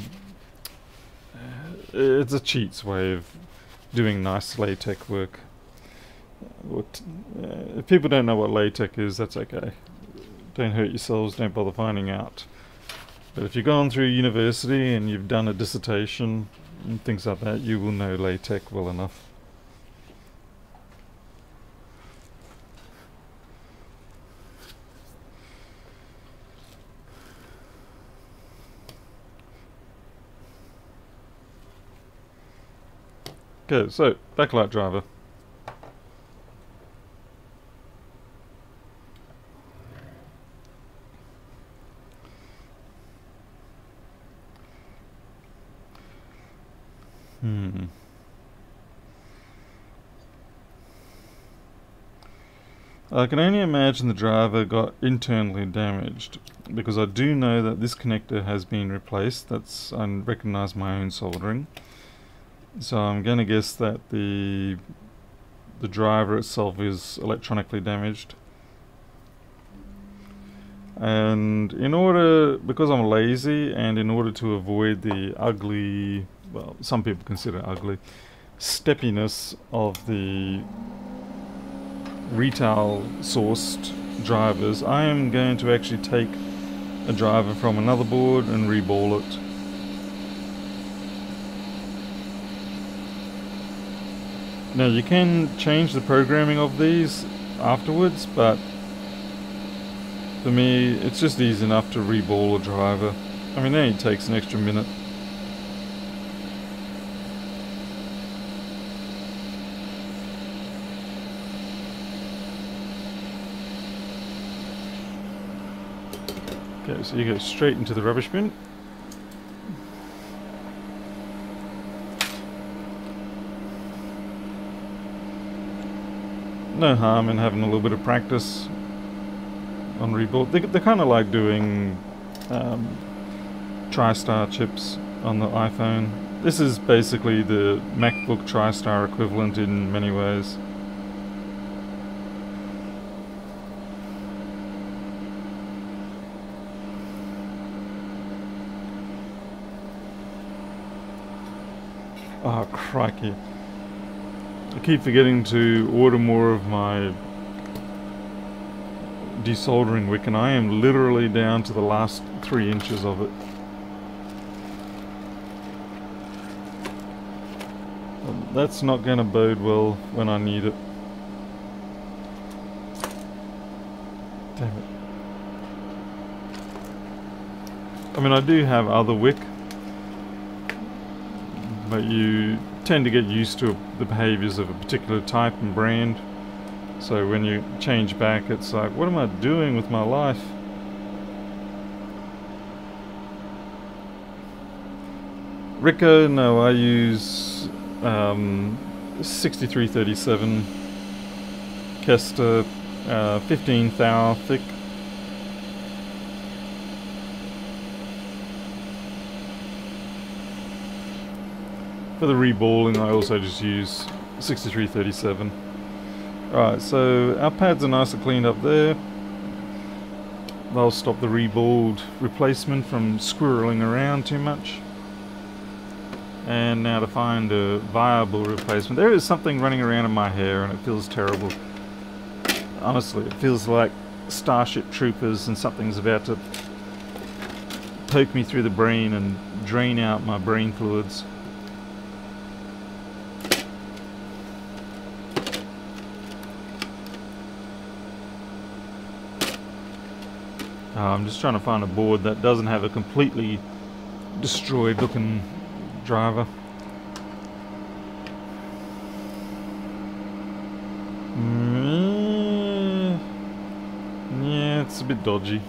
it's a cheats way of doing nice LaTeX work. What, uh, if people don't know what LaTeX is, that's okay. Don't hurt yourselves, don't bother finding out. But if you've gone through university and you've done a dissertation and things like that, you will know LaTeX well enough. Okay, so backlight driver. Hmm. I can only imagine the driver got internally damaged because I do know that this connector has been replaced. That's I recognize my own soldering. So I'm going to guess that the the driver itself is electronically damaged. And in order, because I'm lazy, and in order to avoid the ugly, well, some people consider ugly, steppiness of the retail sourced drivers, I am going to actually take a driver from another board and reball it Now you can change the programming of these afterwards, but for me it's just easy enough to reball a driver. I mean it only takes an extra minute. So you go straight into the rubbish bin. no harm in having a little bit of practice on rebuild. They, they're kind of like doing um, TriStar chips on the iPhone. This is basically the MacBook TriStar equivalent in many ways. Oh, crikey. I keep forgetting to order more of my desoldering wick and I am literally down to the last three inches of it. Um, that's not going to bode well when I need it. Damn it. I mean I do have other wick but you tend to get used to the behaviors of a particular type and brand. So when you change back, it's like, what am I doing with my life? Ricoh, no, I use um, 6337 Kester uh, 15 thou thick For the reballing I also just use 6337. Alright, so our pads are nice and cleaned up there. They'll stop the reballed replacement from squirreling around too much. And now to find a viable replacement. There is something running around in my hair and it feels terrible. Honestly, it feels like Starship Troopers and something's about to poke me through the brain and drain out my brain fluids. Uh, I'm just trying to find a board that doesn't have a completely destroyed looking driver. Mm, yeah, it's a bit dodgy.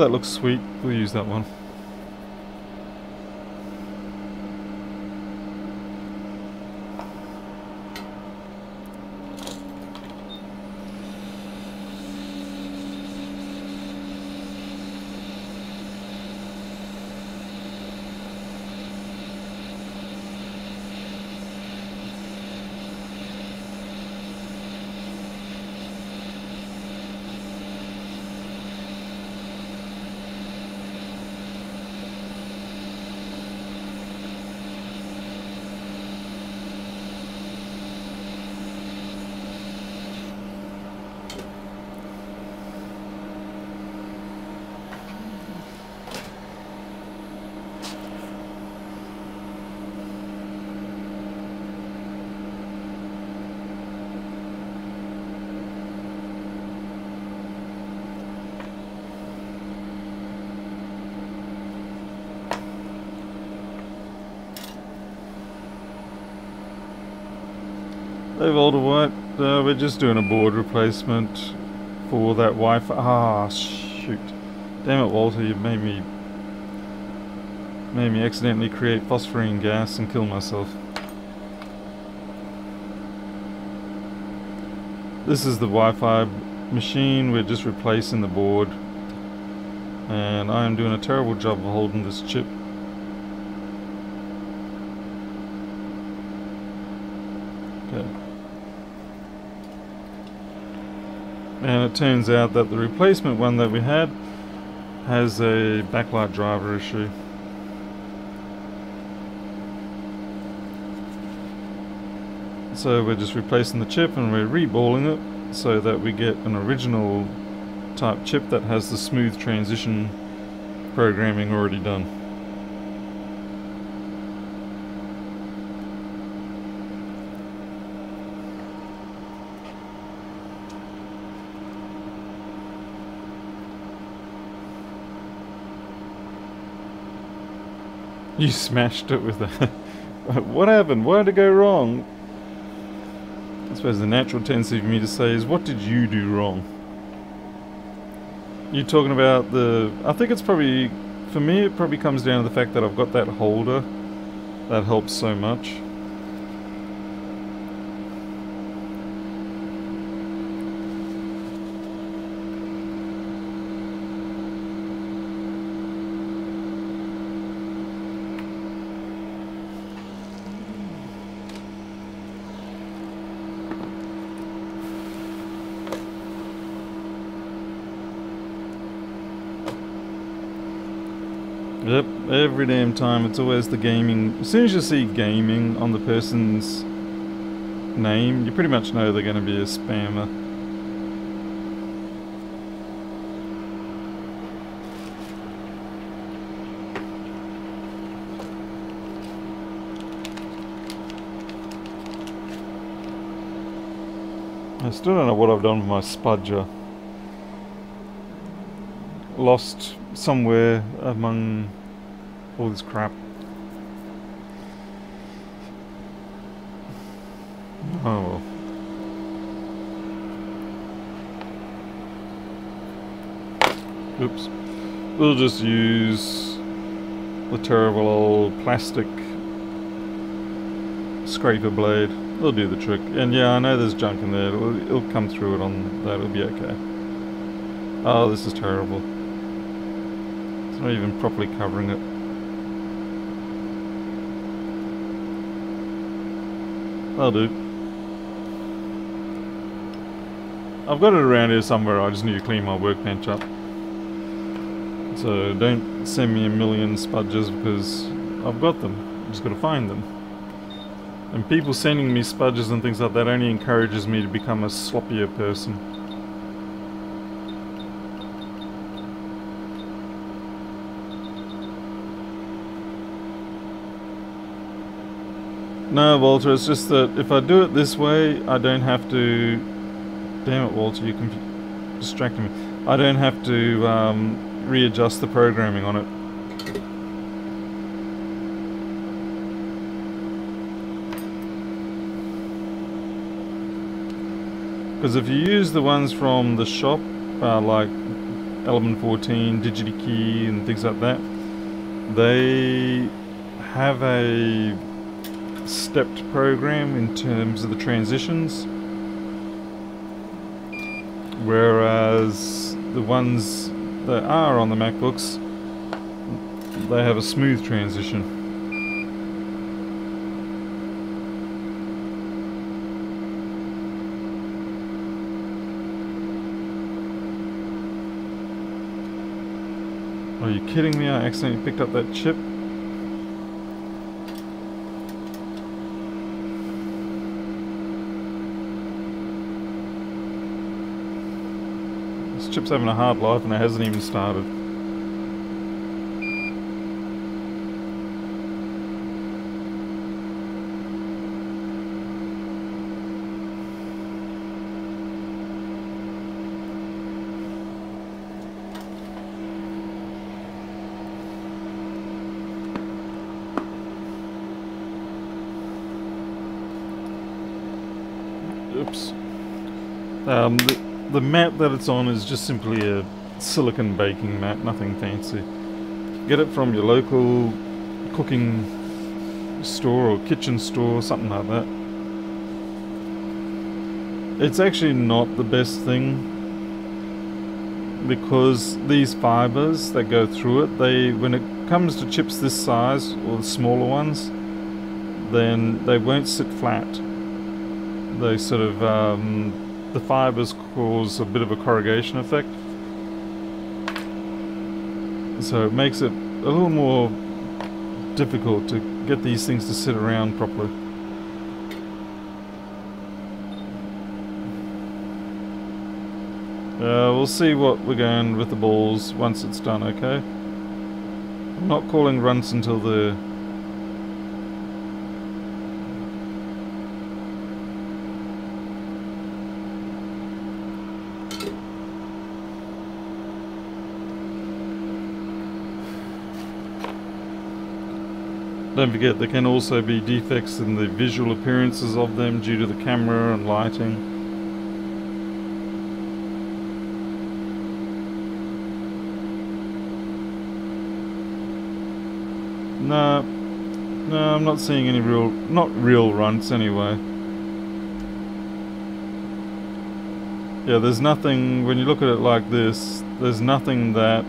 That looks sweet. We'll use that one. Hey Volder White, uh, we're just doing a board replacement for that Wi-Fi. Ah, shoot. Damn it, Walter, you made me made me accidentally create phosphorine gas and kill myself. This is the Wi-Fi machine, we're just replacing the board. And I am doing a terrible job of holding this chip it turns out that the replacement one that we had has a backlight driver issue. So we're just replacing the chip and we're reballing it so that we get an original type chip that has the smooth transition programming already done. You smashed it with that. what happened? Why did it go wrong? I suppose the natural tendency for me to say is, what did you do wrong? You're talking about the... I think it's probably... For me, it probably comes down to the fact that I've got that holder. That helps so much. Yep, every damn time it's always the gaming. As soon as you see gaming on the person's name, you pretty much know they're going to be a spammer. I still don't know what I've done with my spudger. Lost somewhere among all this crap. Oh well. Oops. We'll just use the terrible old plastic scraper blade. It'll do the trick. And yeah, I know there's junk in there. It'll, it'll come through it on that. It'll be okay. Oh, this is terrible. It's not even properly covering it. That'll do. I've got it around here somewhere, I just need to clean my workbench up. So don't send me a million spudges because I've got them. i just got to find them. And people sending me spudges and things like that only encourages me to become a sloppier person. No, Walter, it's just that if I do it this way, I don't have to... Damn it, Walter, you can distracting me. I don't have to um, readjust the programming on it. Because if you use the ones from the shop, uh, like Element 14, DigiKey and things like that, they have a stepped program in terms of the transitions whereas the ones that are on the MacBooks they have a smooth transition Are you kidding me? I accidentally picked up that chip. Chip's having a hard life and it hasn't even started. Oops. Um, the, mat that it's on is just simply a silicon baking mat, nothing fancy. Get it from your local cooking store or kitchen store, something like that. It's actually not the best thing because these fibers that go through it, they when it comes to chips this size or the smaller ones, then they won't sit flat. They sort of um, the fibers cause a bit of a corrugation effect. So it makes it a little more difficult to get these things to sit around properly. Uh, we'll see what we're going with the balls once it's done, okay? I'm not calling runts until the Don't forget there can also be defects in the visual appearances of them due to the camera and lighting. No, no, I'm not seeing any real, not real runts anyway. Yeah, there's nothing, when you look at it like this, there's nothing that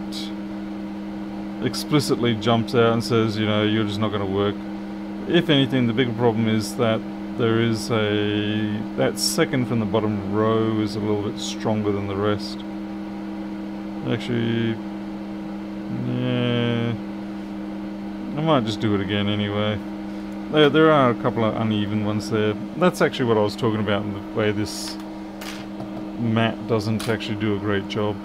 explicitly jumps out and says, you know, you're just not going to work. If anything, the bigger problem is that there is a... that second from the bottom row is a little bit stronger than the rest. Actually, yeah, I might just do it again anyway. There, there are a couple of uneven ones there. That's actually what I was talking about in the way this mat doesn't actually do a great job.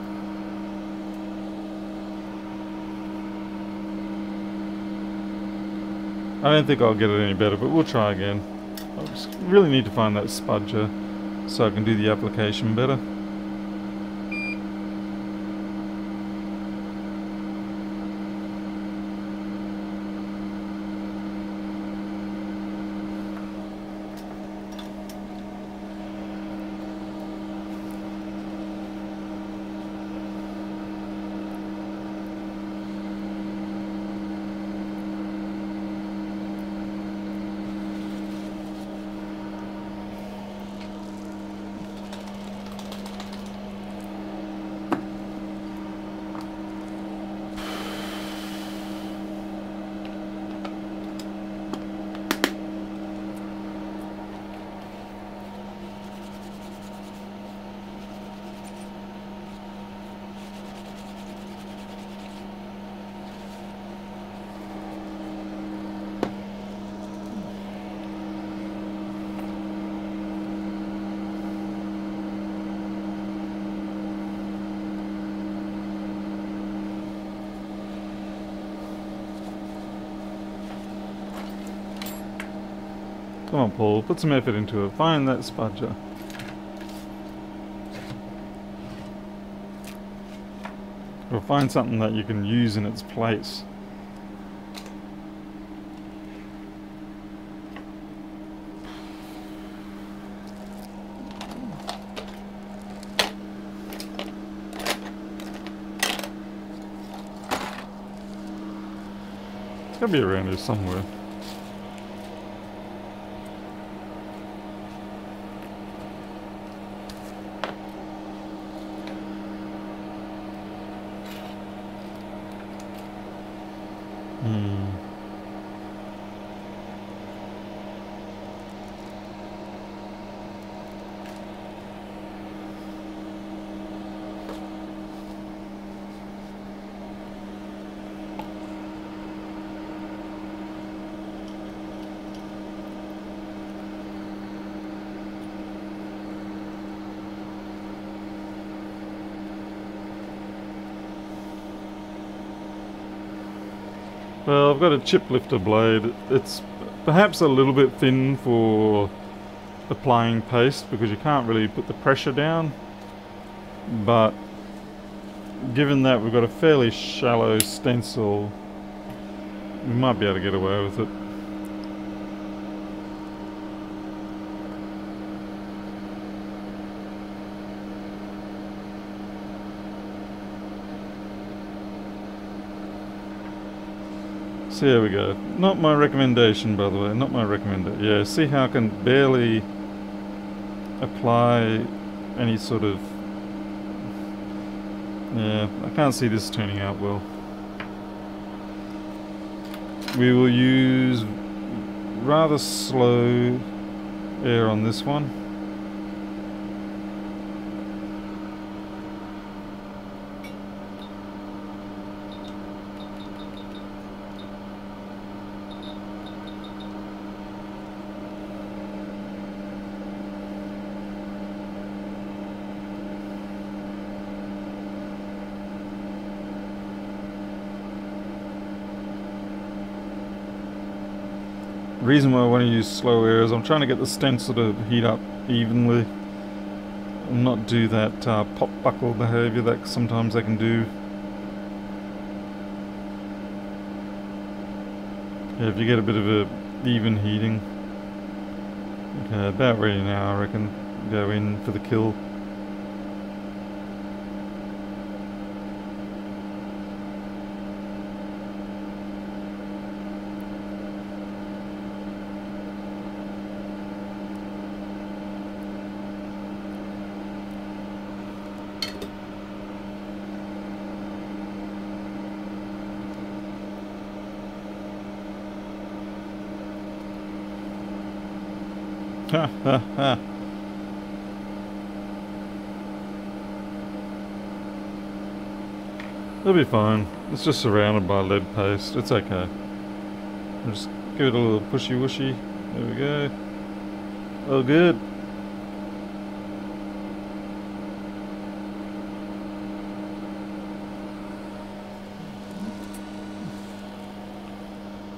I don't think I'll get it any better, but we'll try again. I really need to find that spudger so I can do the application better. Paul. Put some effort into it. Find that spudger. Or find something that you can use in its place. It's gotta be around here somewhere. Well, I've got a chip lifter blade. It's perhaps a little bit thin for applying paste because you can't really put the pressure down. But given that we've got a fairly shallow stencil, we might be able to get away with it. So here we go. Not my recommendation, by the way. Not my recommendation. Yeah, see how I can barely apply any sort of... Yeah, I can't see this turning out well. We will use rather slow air on this one. Reason why I want to use slow air is I'm trying to get the stencil to heat up evenly and not do that uh, pop buckle behavior that sometimes they can do. Yeah, if you get a bit of a even heating. Okay, about ready now I reckon. Go in for the kill. It'll be fine. It's just surrounded by lead paste. It's okay. I'll just give it a little pushy wushy. There we go. Oh, good.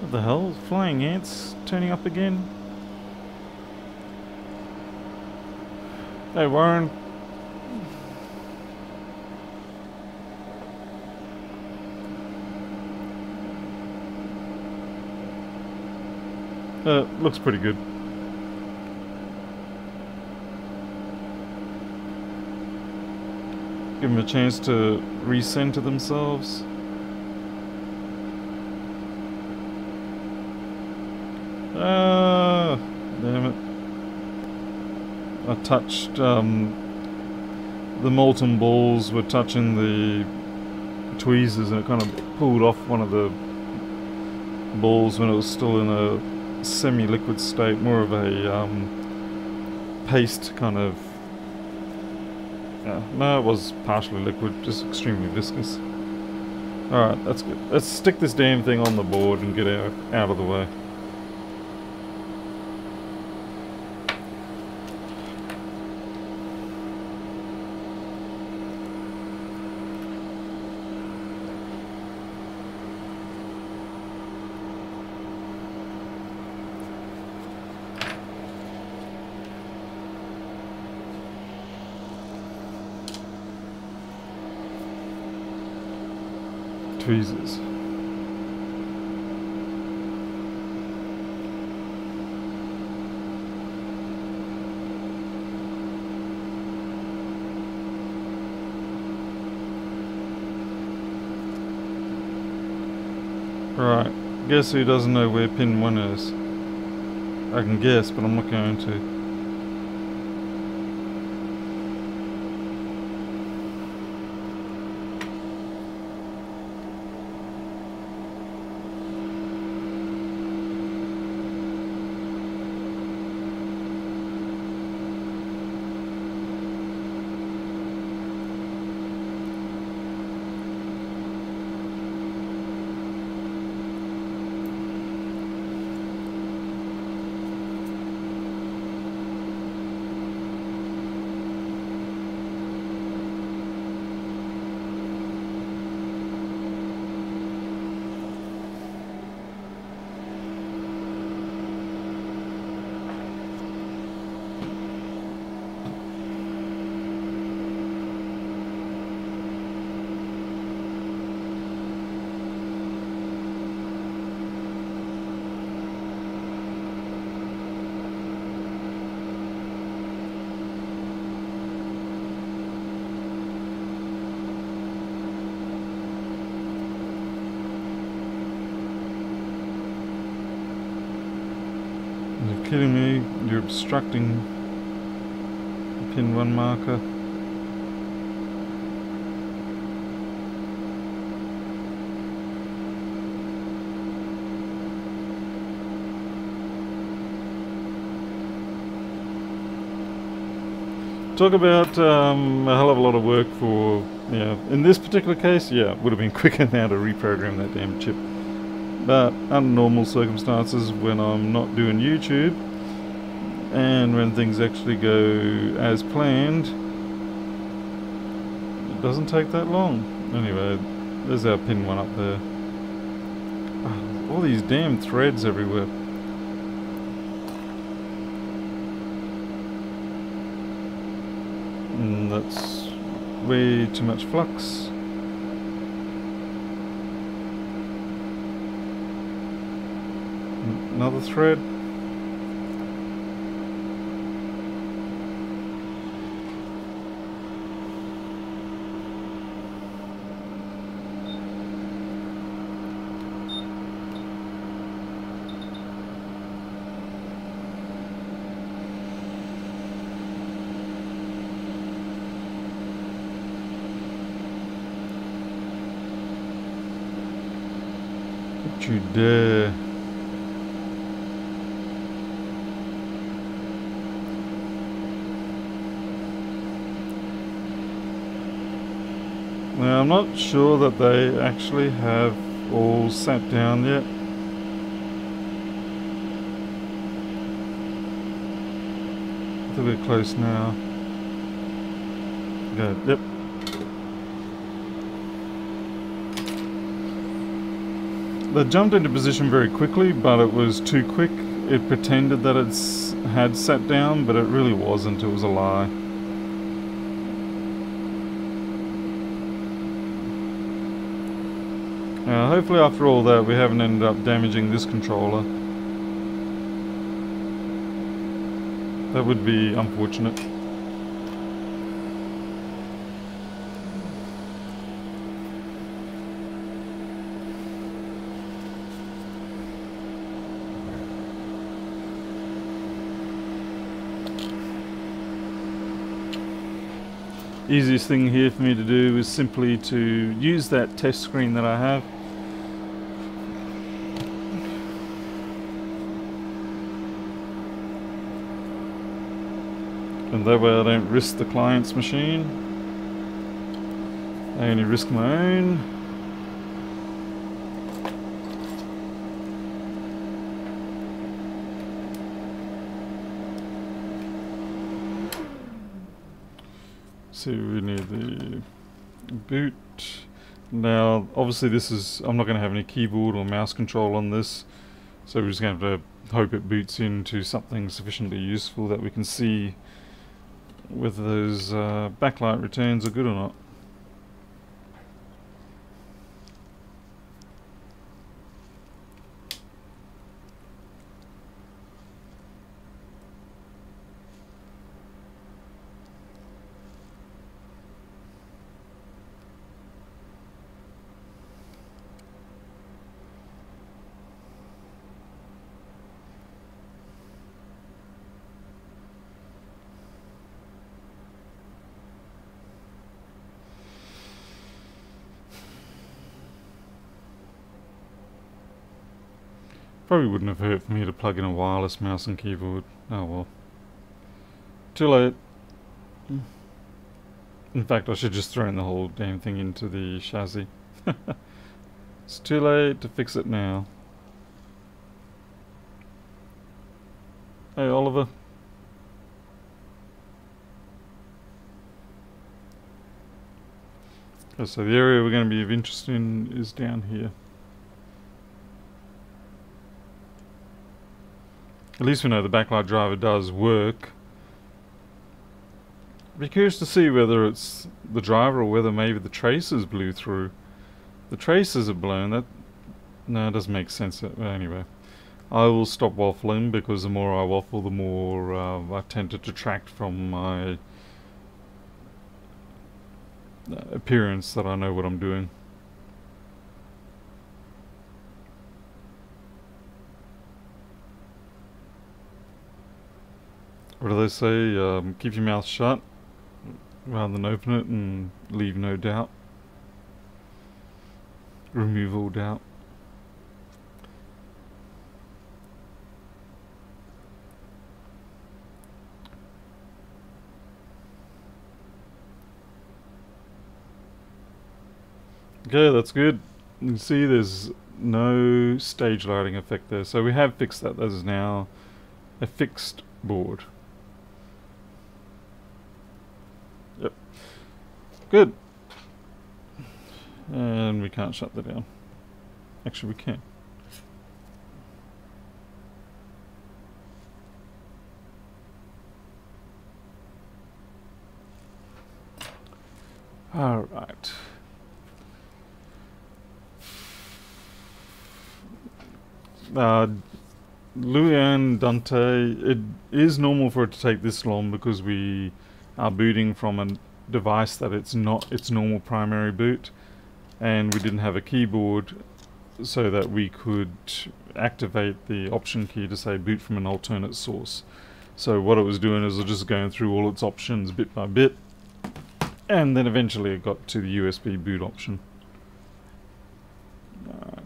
What the hell? Flying ants turning up again? Hey, Warren. Uh, looks pretty good. Give them a chance to recenter themselves. Ah, damn it. I touched, um, the molten balls were touching the tweezers and it kind of pulled off one of the balls when it was still in a semi-liquid state, more of a um, paste kind of. Yeah, no, it was partially liquid, just extremely viscous. Alright, that's good. Let's stick this damn thing on the board and get out, out of the way. tweezers. Right, guess who doesn't know where pin 1 is? I can guess, but I'm not going to. Me? You're obstructing pin 1 marker. Talk about um, a hell of a lot of work for, yeah, in this particular case, yeah, would have been quicker now to reprogram that damn chip. But under normal circumstances, when I'm not doing YouTube, and when things actually go as planned, it doesn't take that long. Anyway, there's our pin one up there. Oh, all these damn threads everywhere. And that's way too much flux. Another thread. Dare. Now I'm not sure that they actually have all sat down yet. I think we're close now. Good, yep. They jumped into position very quickly, but it was too quick. It pretended that it had sat down, but it really wasn't. It was a lie. Now, hopefully after all that, we haven't ended up damaging this controller. That would be unfortunate. Easiest thing here for me to do is simply to use that test screen that I have. And that way I don't risk the client's machine. I only risk my own So we need the boot. Now, obviously this is, I'm not going to have any keyboard or mouse control on this, so we're just going to have to hope it boots into something sufficiently useful that we can see whether those uh, backlight returns are good or not. Probably wouldn't have hurt for me to plug in a wireless mouse and keyboard. Oh well. Too late. In fact, I should just throw in the whole damn thing into the chassis. it's too late to fix it now. Hey, Oliver. Okay, so the area we're going to be of interest in is down here. At least we know the backlight driver does work. Be curious to see whether it's the driver or whether maybe the traces blew through. The traces are blown. That no, it doesn't make sense. Uh, anyway, I will stop waffling because the more I waffle, the more uh, I tend to detract from my uh, appearance that I know what I'm doing. What do they say? Um, keep your mouth shut rather than open it and leave no doubt. Remove all doubt. Okay, that's good. You can see there's no stage lighting effect there. So we have fixed that. That is now a fixed board. Good. And we can't shut that down. Actually, we can. All right. Uh, Luyan Dante, it is normal for it to take this long because we are booting from an device that it's not its normal primary boot and we didn't have a keyboard so that we could activate the option key to say boot from an alternate source. So what it was doing is it was just going through all its options bit by bit and then eventually it got to the USB boot option. Right.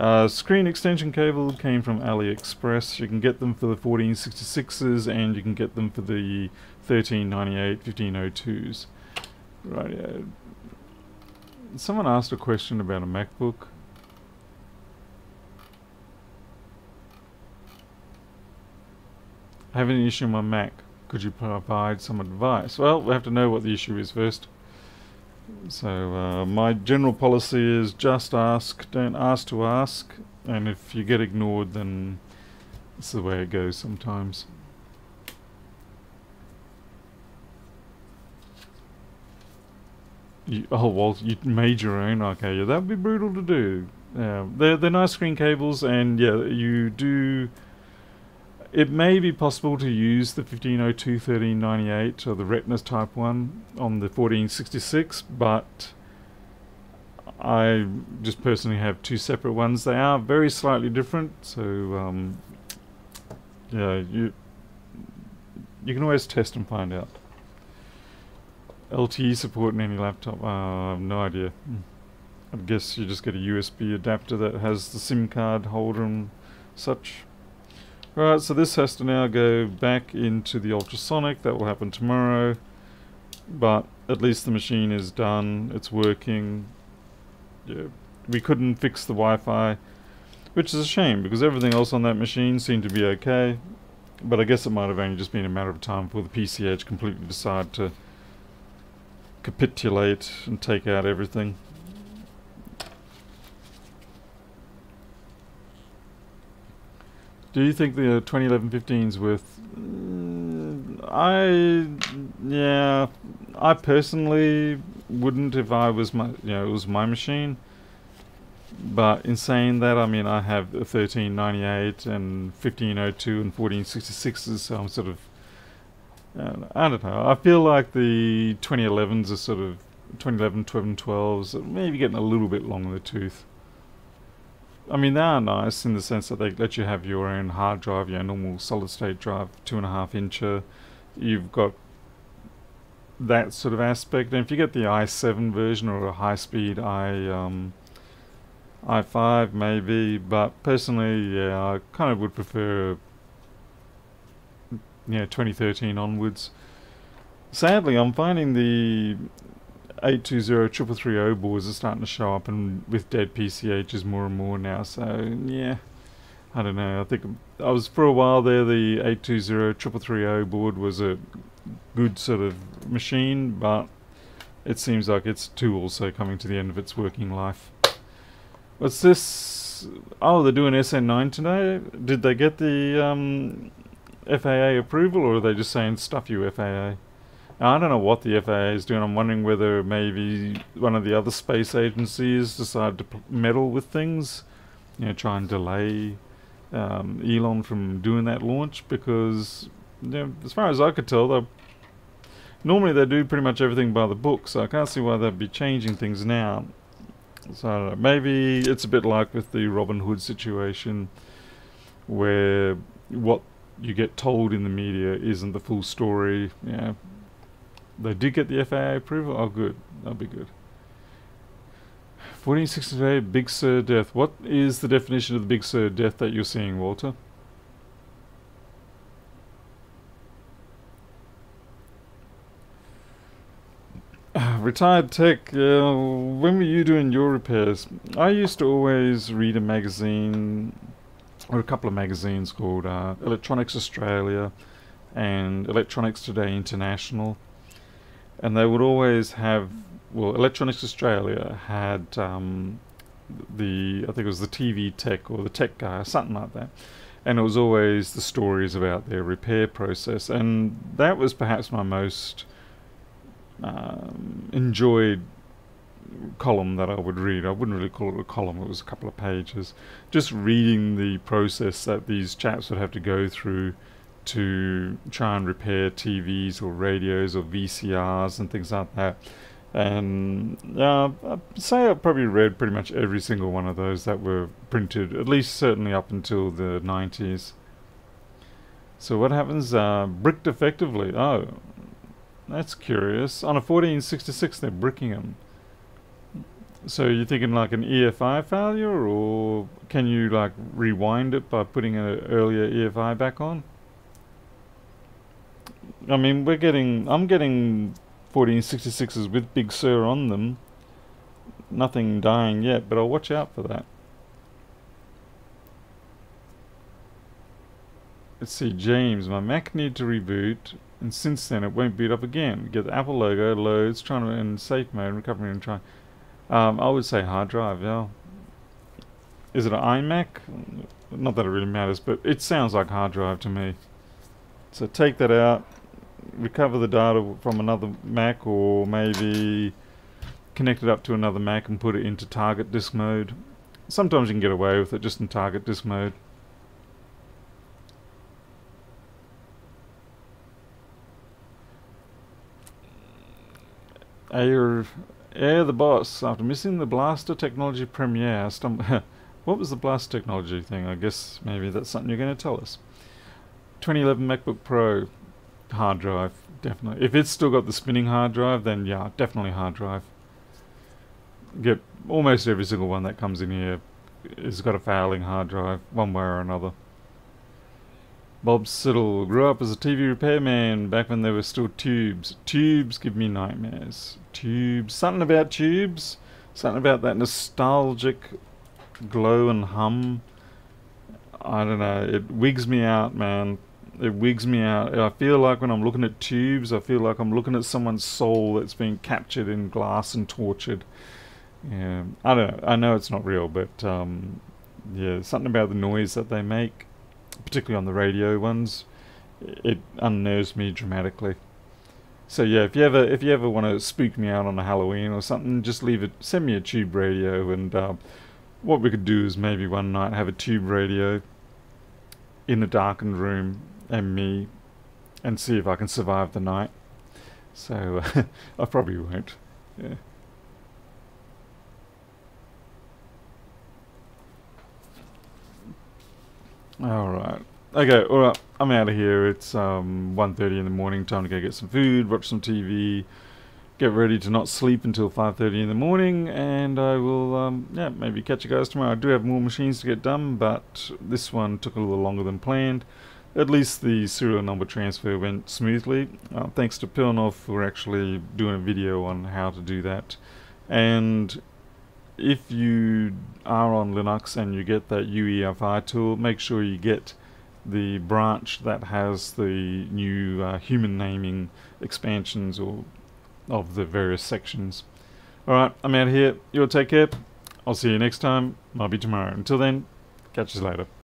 Uh, screen extension cable came from AliExpress. You can get them for the 1466s and you can get them for the 1398 1502s. Right. Uh, someone asked a question about a MacBook. I have an issue on my Mac. Could you provide some advice? Well, we have to know what the issue is first. So uh, my general policy is just ask, don't ask to ask, and if you get ignored then it's the way it goes sometimes. You, oh well, you made your own. Okay, yeah, that would be brutal to do. Yeah, they're they're nice screen cables, and yeah, you do it may be possible to use the 1502 1398 or the Retinas Type 1 on the 1466, but I just personally have two separate ones. They are very slightly different, so um, yeah, you you can always test and find out. LTE support in any laptop? Uh, I have no idea. I guess you just get a USB adapter that has the SIM card holder and such. Right, so this has to now go back into the ultrasonic. That will happen tomorrow. But at least the machine is done. It's working. Yeah, we couldn't fix the Wi-Fi, which is a shame because everything else on that machine seemed to be okay. But I guess it might have only just been a matter of time before the PCH completely decided to capitulate and take out everything. Do you think the 2011 15 is worth? Uh, I yeah, I personally wouldn't if I was my you know it was my machine. But in saying that, I mean I have a 1398 and 1502 and 1466s, so I'm sort of I don't know. I feel like the 2011s are sort of 2011, 12, and 12s maybe getting a little bit long in the tooth. I mean, they are nice in the sense that they let you have your own hard drive, your normal solid state drive, two and a half incher. You've got that sort of aspect. And if you get the i7 version or a high speed i um, i5 maybe, but personally, yeah, I kind of would prefer, yeah, 2013 onwards. Sadly, I'm finding the 820 boards are starting to show up and with dead PCHs more and more now, so yeah, I don't know. I think I was for a while there. The 820 board was a good sort of machine, but it seems like it's too also coming to the end of its working life. What's this? Oh, they're doing SN9 today. Did they get the um, FAA approval, or are they just saying stuff you FAA? Now, I don't know what the FAA is doing. I'm wondering whether maybe one of the other space agencies decided to meddle with things, you know, try and delay um, Elon from doing that launch because, you know, as far as I could tell, they normally they do pretty much everything by the book, so I can't see why they'd be changing things now. So maybe it's a bit like with the Robinhood situation, where what you get told in the media isn't the full story. Yeah, they did get the FAA approval. Oh, good. That'll be good. 1468 Big Sur death. What is the definition of the Big Sur death that you're seeing, Walter? retired tech, uh, when were you doing your repairs? I used to always read a magazine, or a couple of magazines called uh, Electronics Australia and Electronics Today International. And they would always have well, Electronics Australia had um, the, I think it was the TV tech or the tech guy, or something like that. And it was always the stories about their repair process. And that was perhaps my most um, enjoyed column that I would read. I wouldn't really call it a column, it was a couple of pages. Just reading the process that these chaps would have to go through to try and repair TVs or radios or VCRs and things like that. And uh, I'd say I probably read pretty much every single one of those that were printed, at least certainly up until the 90s. So what happens? Uh, bricked effectively. Oh, that's curious. On a 1466 they're bricking them. So you're thinking like an EFI failure, or can you like rewind it by putting an earlier EFI back on? I mean, we're getting, I'm getting 1466s with Big Sur on them. Nothing dying yet, but I'll watch out for that. Let's see, James, my Mac needed to reboot, and since then it won't boot up again. Get the Apple logo, loads, trying to in safe mode, recovering and trying. Um, I would say hard drive, yeah. Is it an iMac? Not that it really matters, but it sounds like hard drive to me. So take that out, recover the data from another Mac or maybe connect it up to another Mac and put it into target disk mode. Sometimes you can get away with it just in target disk mode. Air, Air the boss. After missing the Blaster Technology premiere, what was the Blaster Technology thing? I guess maybe that's something you're going to tell us. 2011 MacBook Pro hard drive, definitely. If it's still got the spinning hard drive, then yeah, definitely hard drive. Get almost every single one that comes in here has got a failing hard drive, one way or another. Bob Siddle grew up as a TV repairman back when there were still tubes. Tubes give me nightmares. Tubes. Something about tubes. Something about that nostalgic glow and hum. I don't know. It wigs me out, man it wigs me out. I feel like when I'm looking at tubes, I feel like I'm looking at someone's soul that's being captured in glass and tortured. Yeah, I don't know. I know it's not real, but um, yeah, something about the noise that they make, particularly on the radio ones, it unnerves me dramatically. So yeah, if you ever if you ever want to spook me out on a Halloween or something, just leave it. Send me a tube radio, and uh, what we could do is maybe one night have a tube radio in a darkened room and me and see if I can survive the night. So I probably won't. Yeah. Alright. Okay, alright, I'm out of here. It's um 1.30 in the morning, time to go get some food, watch some TV, get ready to not sleep until 5.30 in the morning and I will um, yeah maybe catch you guys tomorrow. I do have more machines to get done but this one took a little longer than planned. At least the serial number transfer went smoothly. Uh, thanks to Pilnov for actually doing a video on how to do that. And if you are on Linux and you get that UEFI tool, make sure you get the branch that has the new uh, human naming expansions or of the various sections. Alright, I'm out here. You'll take care. I'll see you next time. Might be tomorrow. Until then, catch you later.